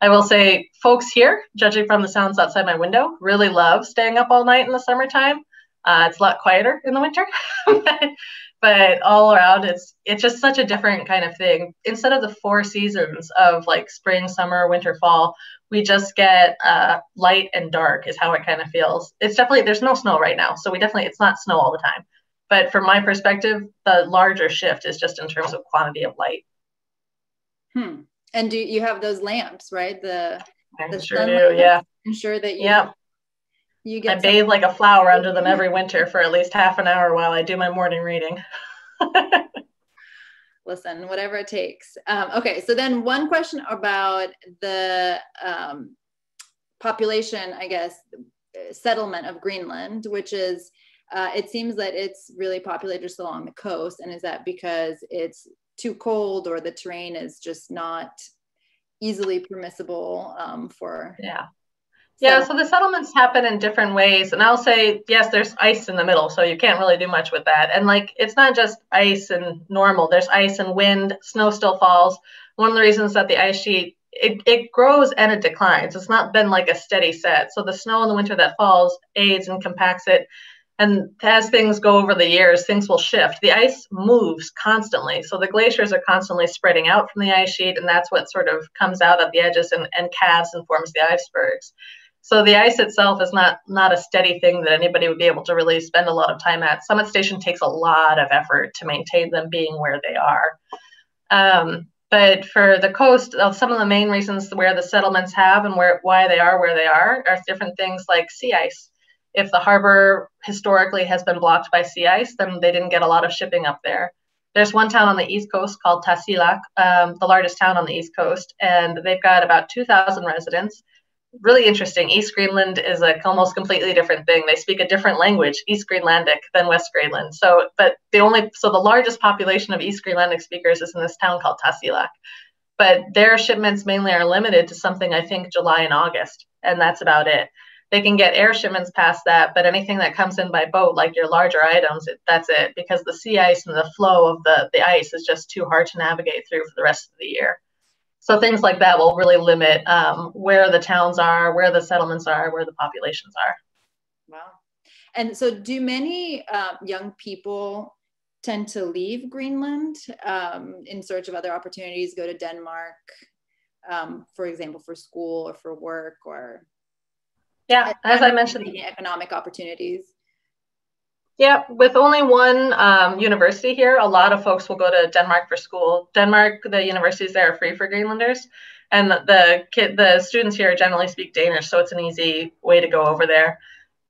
I will say, folks here, judging from the sounds outside my window, really love staying up all night in the summertime. Uh, it's a lot quieter in the winter, but all around it's it's just such a different kind of thing instead of the four seasons of like spring summer winter fall we just get uh, light and dark is how it kind of feels. It's definitely there's no snow right now so we definitely it's not snow all the time. But from my perspective the larger shift is just in terms of quantity of light. Hmm. And do you have those lamps right? The I the sure do yeah. Ensure that you yeah you get I bathe like a flower under them every winter for at least half an hour while I do my morning reading. Listen, whatever it takes. Um, okay, so then one question about the um, population, I guess, settlement of Greenland, which is uh, it seems that it's really populated just along the coast. And is that because it's too cold or the terrain is just not easily permissible um, for yeah yeah, so the settlements happen in different ways. And I'll say, yes, there's ice in the middle, so you can't really do much with that. And like, it's not just ice and normal, there's ice and wind, snow still falls. One of the reasons that the ice sheet it, it grows and it declines. It's not been like a steady set. So the snow in the winter that falls aids and compacts it. And as things go over the years, things will shift. The ice moves constantly. So the glaciers are constantly spreading out from the ice sheet, and that's what sort of comes out at the edges and, and calves and forms the icebergs. So the ice itself is not not a steady thing that anybody would be able to really spend a lot of time at. Summit Station takes a lot of effort to maintain them being where they are. Um, but for the coast, uh, some of the main reasons where the settlements have and where why they are where they are are different things like sea ice. If the harbor historically has been blocked by sea ice, then they didn't get a lot of shipping up there. There's one town on the east coast called Tasiilaq, um, the largest town on the east coast, and they've got about 2,000 residents really interesting. East Greenland is a almost completely different thing. They speak a different language, East Greenlandic, than West Greenland. So, but the only so the largest population of East Greenlandic speakers is in this town called Tasiilaq. But their shipments mainly are limited to something I think July and August, and that's about it. They can get air shipments past that, but anything that comes in by boat, like your larger items, it, that's it, because the sea ice and the flow of the, the ice is just too hard to navigate through for the rest of the year. So things like that will really limit um, where the towns are, where the settlements are, where the populations are. Wow. And so, do many uh, young people tend to leave Greenland um, in search of other opportunities, go to Denmark, um, for example, for school or for work or? Yeah, as I mentioned, economic opportunities. Yeah, with only one um, university here, a lot of folks will go to Denmark for school. Denmark, the universities there are free for Greenlanders, and the, kid, the students here generally speak Danish, so it's an easy way to go over there.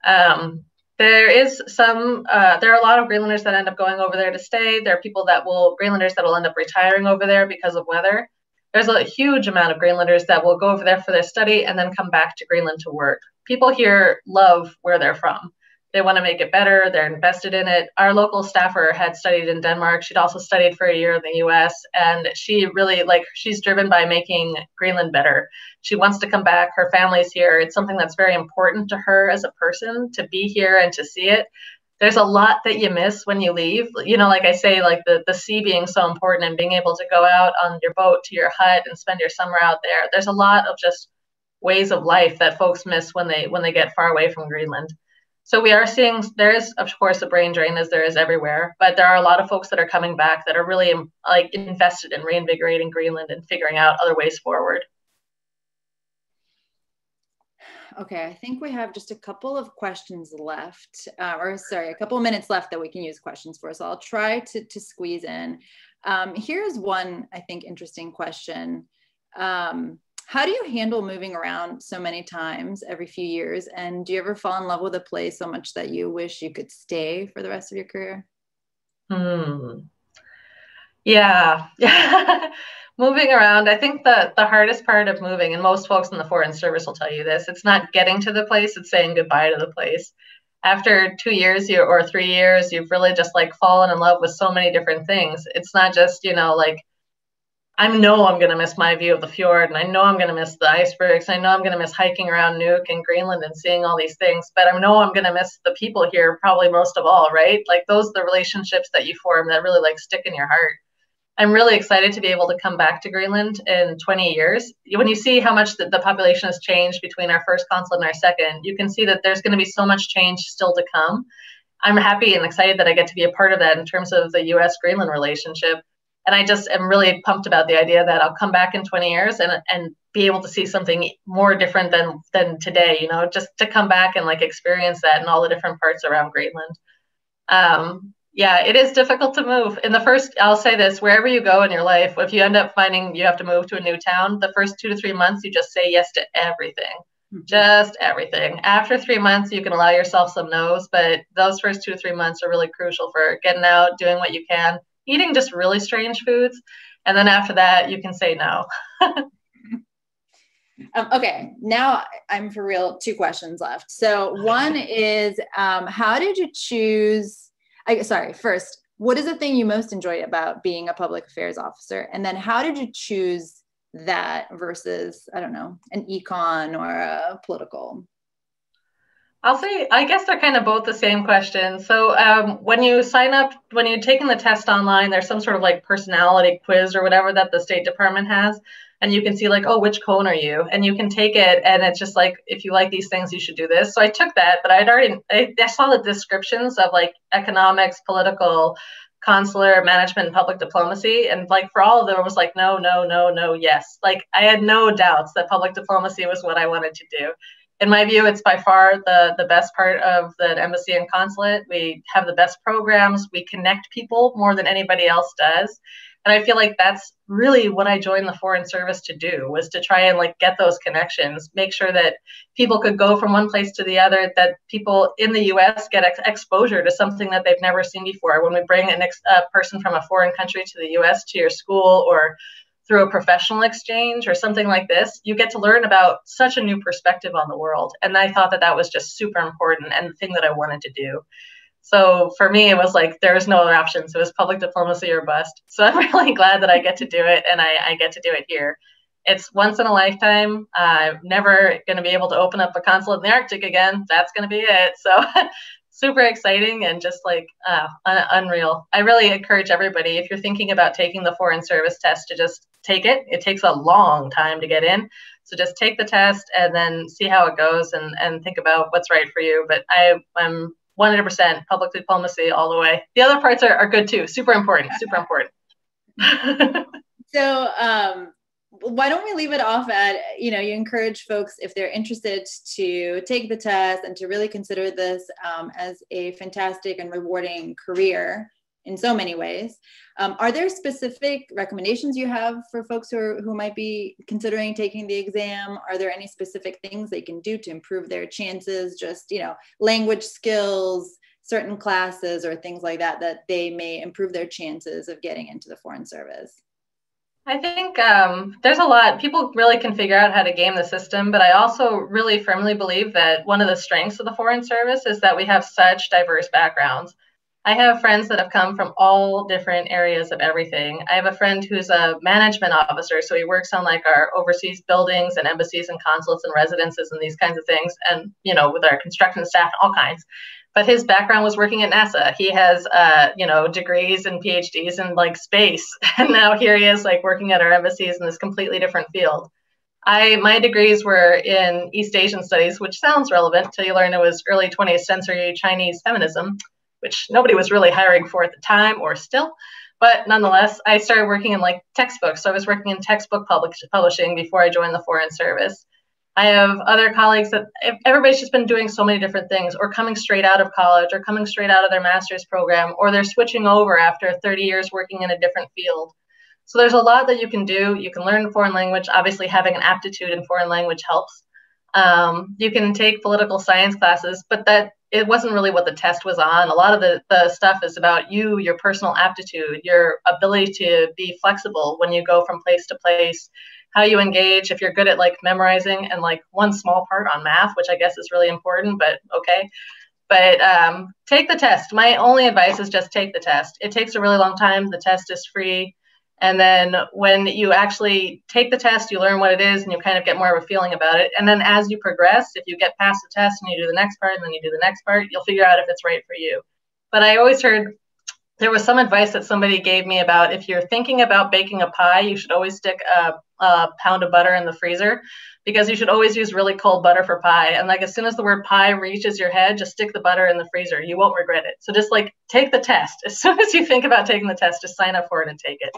Um, there is some, uh, there are a lot of Greenlanders that end up going over there to stay. There are people that will, Greenlanders that will end up retiring over there because of weather. There's a huge amount of Greenlanders that will go over there for their study and then come back to Greenland to work. People here love where they're from. They want to make it better. They're invested in it. Our local staffer had studied in Denmark. She'd also studied for a year in the US. And she really, like, she's driven by making Greenland better. She wants to come back. Her family's here. It's something that's very important to her as a person to be here and to see it. There's a lot that you miss when you leave. You know, like I say, like the, the sea being so important and being able to go out on your boat to your hut and spend your summer out there. There's a lot of just ways of life that folks miss when they when they get far away from Greenland. So we are seeing there is of course a brain drain as there is everywhere, but there are a lot of folks that are coming back that are really like invested in reinvigorating Greenland and figuring out other ways forward. Okay, I think we have just a couple of questions left, uh, or sorry, a couple of minutes left that we can use questions for. So I'll try to, to squeeze in. Um, here's one, I think, interesting question. Um, how do you handle moving around so many times every few years? And do you ever fall in love with a place so much that you wish you could stay for the rest of your career? Hmm. Yeah. moving around, I think the the hardest part of moving, and most folks in the foreign service will tell you this, it's not getting to the place, it's saying goodbye to the place. After two years you, or three years, you've really just like fallen in love with so many different things. It's not just, you know, like I know I'm going to miss my view of the fjord, and I know I'm going to miss the icebergs. I know I'm going to miss hiking around Nuuk and Greenland and seeing all these things, but I know I'm going to miss the people here probably most of all, right? Like those the relationships that you form that really like stick in your heart. I'm really excited to be able to come back to Greenland in 20 years. When you see how much the, the population has changed between our first consulate and our second, you can see that there's going to be so much change still to come. I'm happy and excited that I get to be a part of that in terms of the US Greenland relationship and I just am really pumped about the idea that I'll come back in 20 years and and be able to see something more different than than today. You know, just to come back and like experience that in all the different parts around Greenland. Um, yeah, it is difficult to move. In the first, I'll say this: wherever you go in your life, if you end up finding you have to move to a new town, the first two to three months you just say yes to everything. Mm-hmm. Just everything. After three months, you can allow yourself some no's, but those first two to three months are really crucial for getting out, doing what you can, eating just really strange foods. And then after that, you can say no. um, okay, now I'm for real. Two questions left. So one is, um, how did you choose? I sorry. First, what is the thing you most enjoy about being a public affairs officer? And then, how did you choose that versus I don't know an econ or a political? I'll say, I guess they're kind of both the same question. So um, when you sign up, when you're taking the test online, there's some sort of like personality quiz or whatever that the State Department has. And you can see like, oh, which cone are you? And you can take it, and it's just like, if you like these things, you should do this. So I took that, but I'd already, I, I saw the descriptions of like economics, political, consular management and public diplomacy and like for all of them it was like no no no no yes like i had no doubts that public diplomacy was what i wanted to do in my view, it's by far the, the best part of the embassy and consulate. We have the best programs. We connect people more than anybody else does. And I feel like that's really what I joined the foreign service to do was to try and like get those connections, make sure that people could go from one place to the other, that people in the U.S. get ex- exposure to something that they've never seen before. When we bring a ex- person from a foreign country to the U.S. to your school or through a professional exchange or something like this, you get to learn about such a new perspective on the world. And I thought that that was just super important and the thing that I wanted to do. So for me, it was like there was no other options. It was public diplomacy or bust. So I'm really glad that I get to do it and I, I get to do it here. It's once in a lifetime. I'm never going to be able to open up a consulate in the Arctic again. That's going to be it. So super exciting and just like uh, un- unreal. I really encourage everybody, if you're thinking about taking the foreign service test, to just take it. It takes a long time to get in. So just take the test and then see how it goes and, and think about what's right for you. But I, I'm 100% public diplomacy all the way. The other parts are, are good too. Super important. Super important. so um, why don't we leave it off at you know you encourage folks if they're interested to take the test and to really consider this um, as a fantastic and rewarding career in so many ways. Um, are there specific recommendations you have for folks who, are, who might be considering taking the exam? Are there any specific things they can do to improve their chances? Just you know language skills certain classes or things like that that they may improve their chances of getting into the foreign service I think um, there's a lot. People really can figure out how to game the system, but I also really firmly believe that one of the strengths of the Foreign Service is that we have such diverse backgrounds. I have friends that have come from all different areas of everything. I have a friend who's a management officer, so he works on like our overseas buildings and embassies and consulates and residences and these kinds of things, and you know, with our construction staff and all kinds but his background was working at NASA. He has, uh, you know, degrees and PhDs in like space, and now here he is, like working at our embassies in this completely different field. I my degrees were in East Asian studies, which sounds relevant till you learn it was early 20th century Chinese feminism, which nobody was really hiring for at the time or still. But nonetheless, I started working in like textbooks. So I was working in textbook public, publishing before I joined the Foreign Service. I have other colleagues that everybody's just been doing so many different things, or coming straight out of college, or coming straight out of their master's program, or they're switching over after 30 years working in a different field. So there's a lot that you can do. You can learn foreign language. Obviously, having an aptitude in foreign language helps. Um, you can take political science classes, but that it wasn't really what the test was on. A lot of the, the stuff is about you, your personal aptitude, your ability to be flexible when you go from place to place, how you engage if you're good at like memorizing and like one small part on math which i guess is really important but okay. But um, take the test. My only advice is just take the test. It takes a really long time. The test is free. And then when you actually take the test you learn what it is and you kind of get more of a feeling about it. And then as you progress if you get past the test and you do the next part and then you do the next part you'll figure out if it's right for you. But i always heard there was some advice that somebody gave me about if you're thinking about baking a pie, you should always stick a, a, pound of butter in the freezer because you should always use really cold butter for pie. And like as soon as the word pie reaches your head, just stick the butter in the freezer. You won't regret it. So just like take the test. As soon as you think about taking the test, just sign up for it and take it.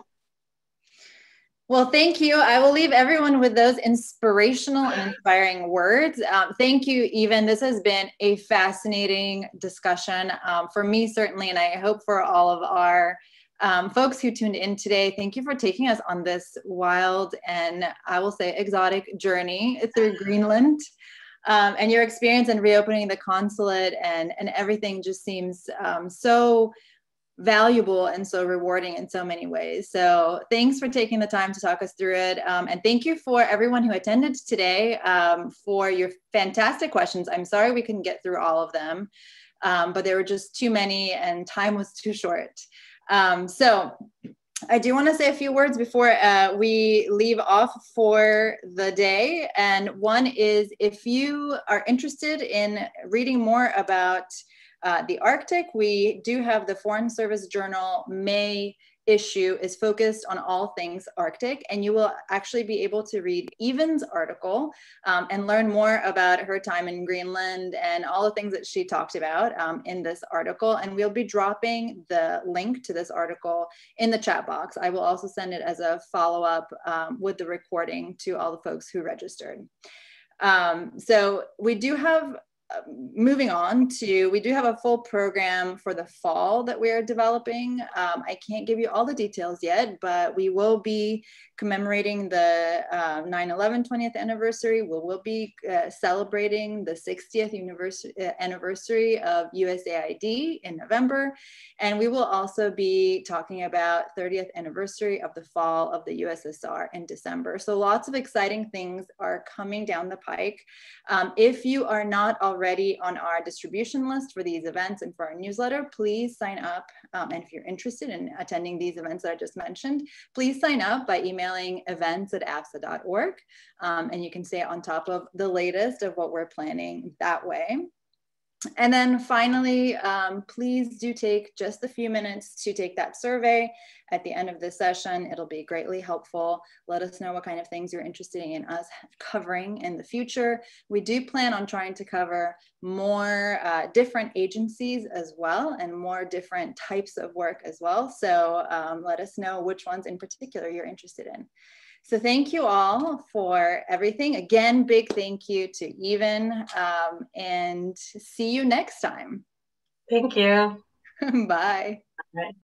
Well, thank you. I will leave everyone with those inspirational and inspiring words. Um, thank you, Eavan. This has been a fascinating discussion um, for me, certainly, and I hope for all of our um, folks who tuned in today. Thank you for taking us on this wild and I will say exotic journey through Greenland. Um, and your experience in reopening the consulate and, and everything just seems um, so valuable and so rewarding in so many ways. So thanks for taking the time to talk us through it. Um, and thank you for everyone who attended today um, for your fantastic questions. I'm sorry we couldn't get through all of them, um, but there were just too many and time was too short. Um, so I do want to say a few words before uh, we leave off for the day. And one is if you are interested in reading more about uh, the Arctic, we do have the Foreign Service Journal May issue is focused on all things Arctic, and you will actually be able to read Eavan's article um, and learn more about her time in Greenland and all the things that she talked about um, in this article. And we'll be dropping the link to this article in the chat box. I will also send it as a follow up um, with the recording to all the folks who registered. Um, so we do have moving on to, we do have a full program for the fall that we're developing. Um, I can't give you all the details yet, but we will be commemorating the 9-11 uh, 20th anniversary. We will be uh, celebrating the 60th uh, anniversary of USAID in November. And we will also be talking about 30th anniversary of the fall of the USSR in December. So lots of exciting things are coming down the pike. Um, if you are not already on our distribution list for these events and for our newsletter, please sign up. Um, and if you're interested in attending these events that I just mentioned, please sign up by emailing events at afsa.org. Um, and you can stay on top of the latest of what we're planning that way. And then finally, um, please do take just a few minutes to take that survey at the end of the session. It'll be greatly helpful. Let us know what kind of things you're interested in us covering in the future. We do plan on trying to cover more uh, different agencies as well and more different types of work as well. So um, let us know which ones in particular you're interested in. So thank you all for everything. Again, big thank you to Eavan um, and see you next time. Thank you. Bye. Bye.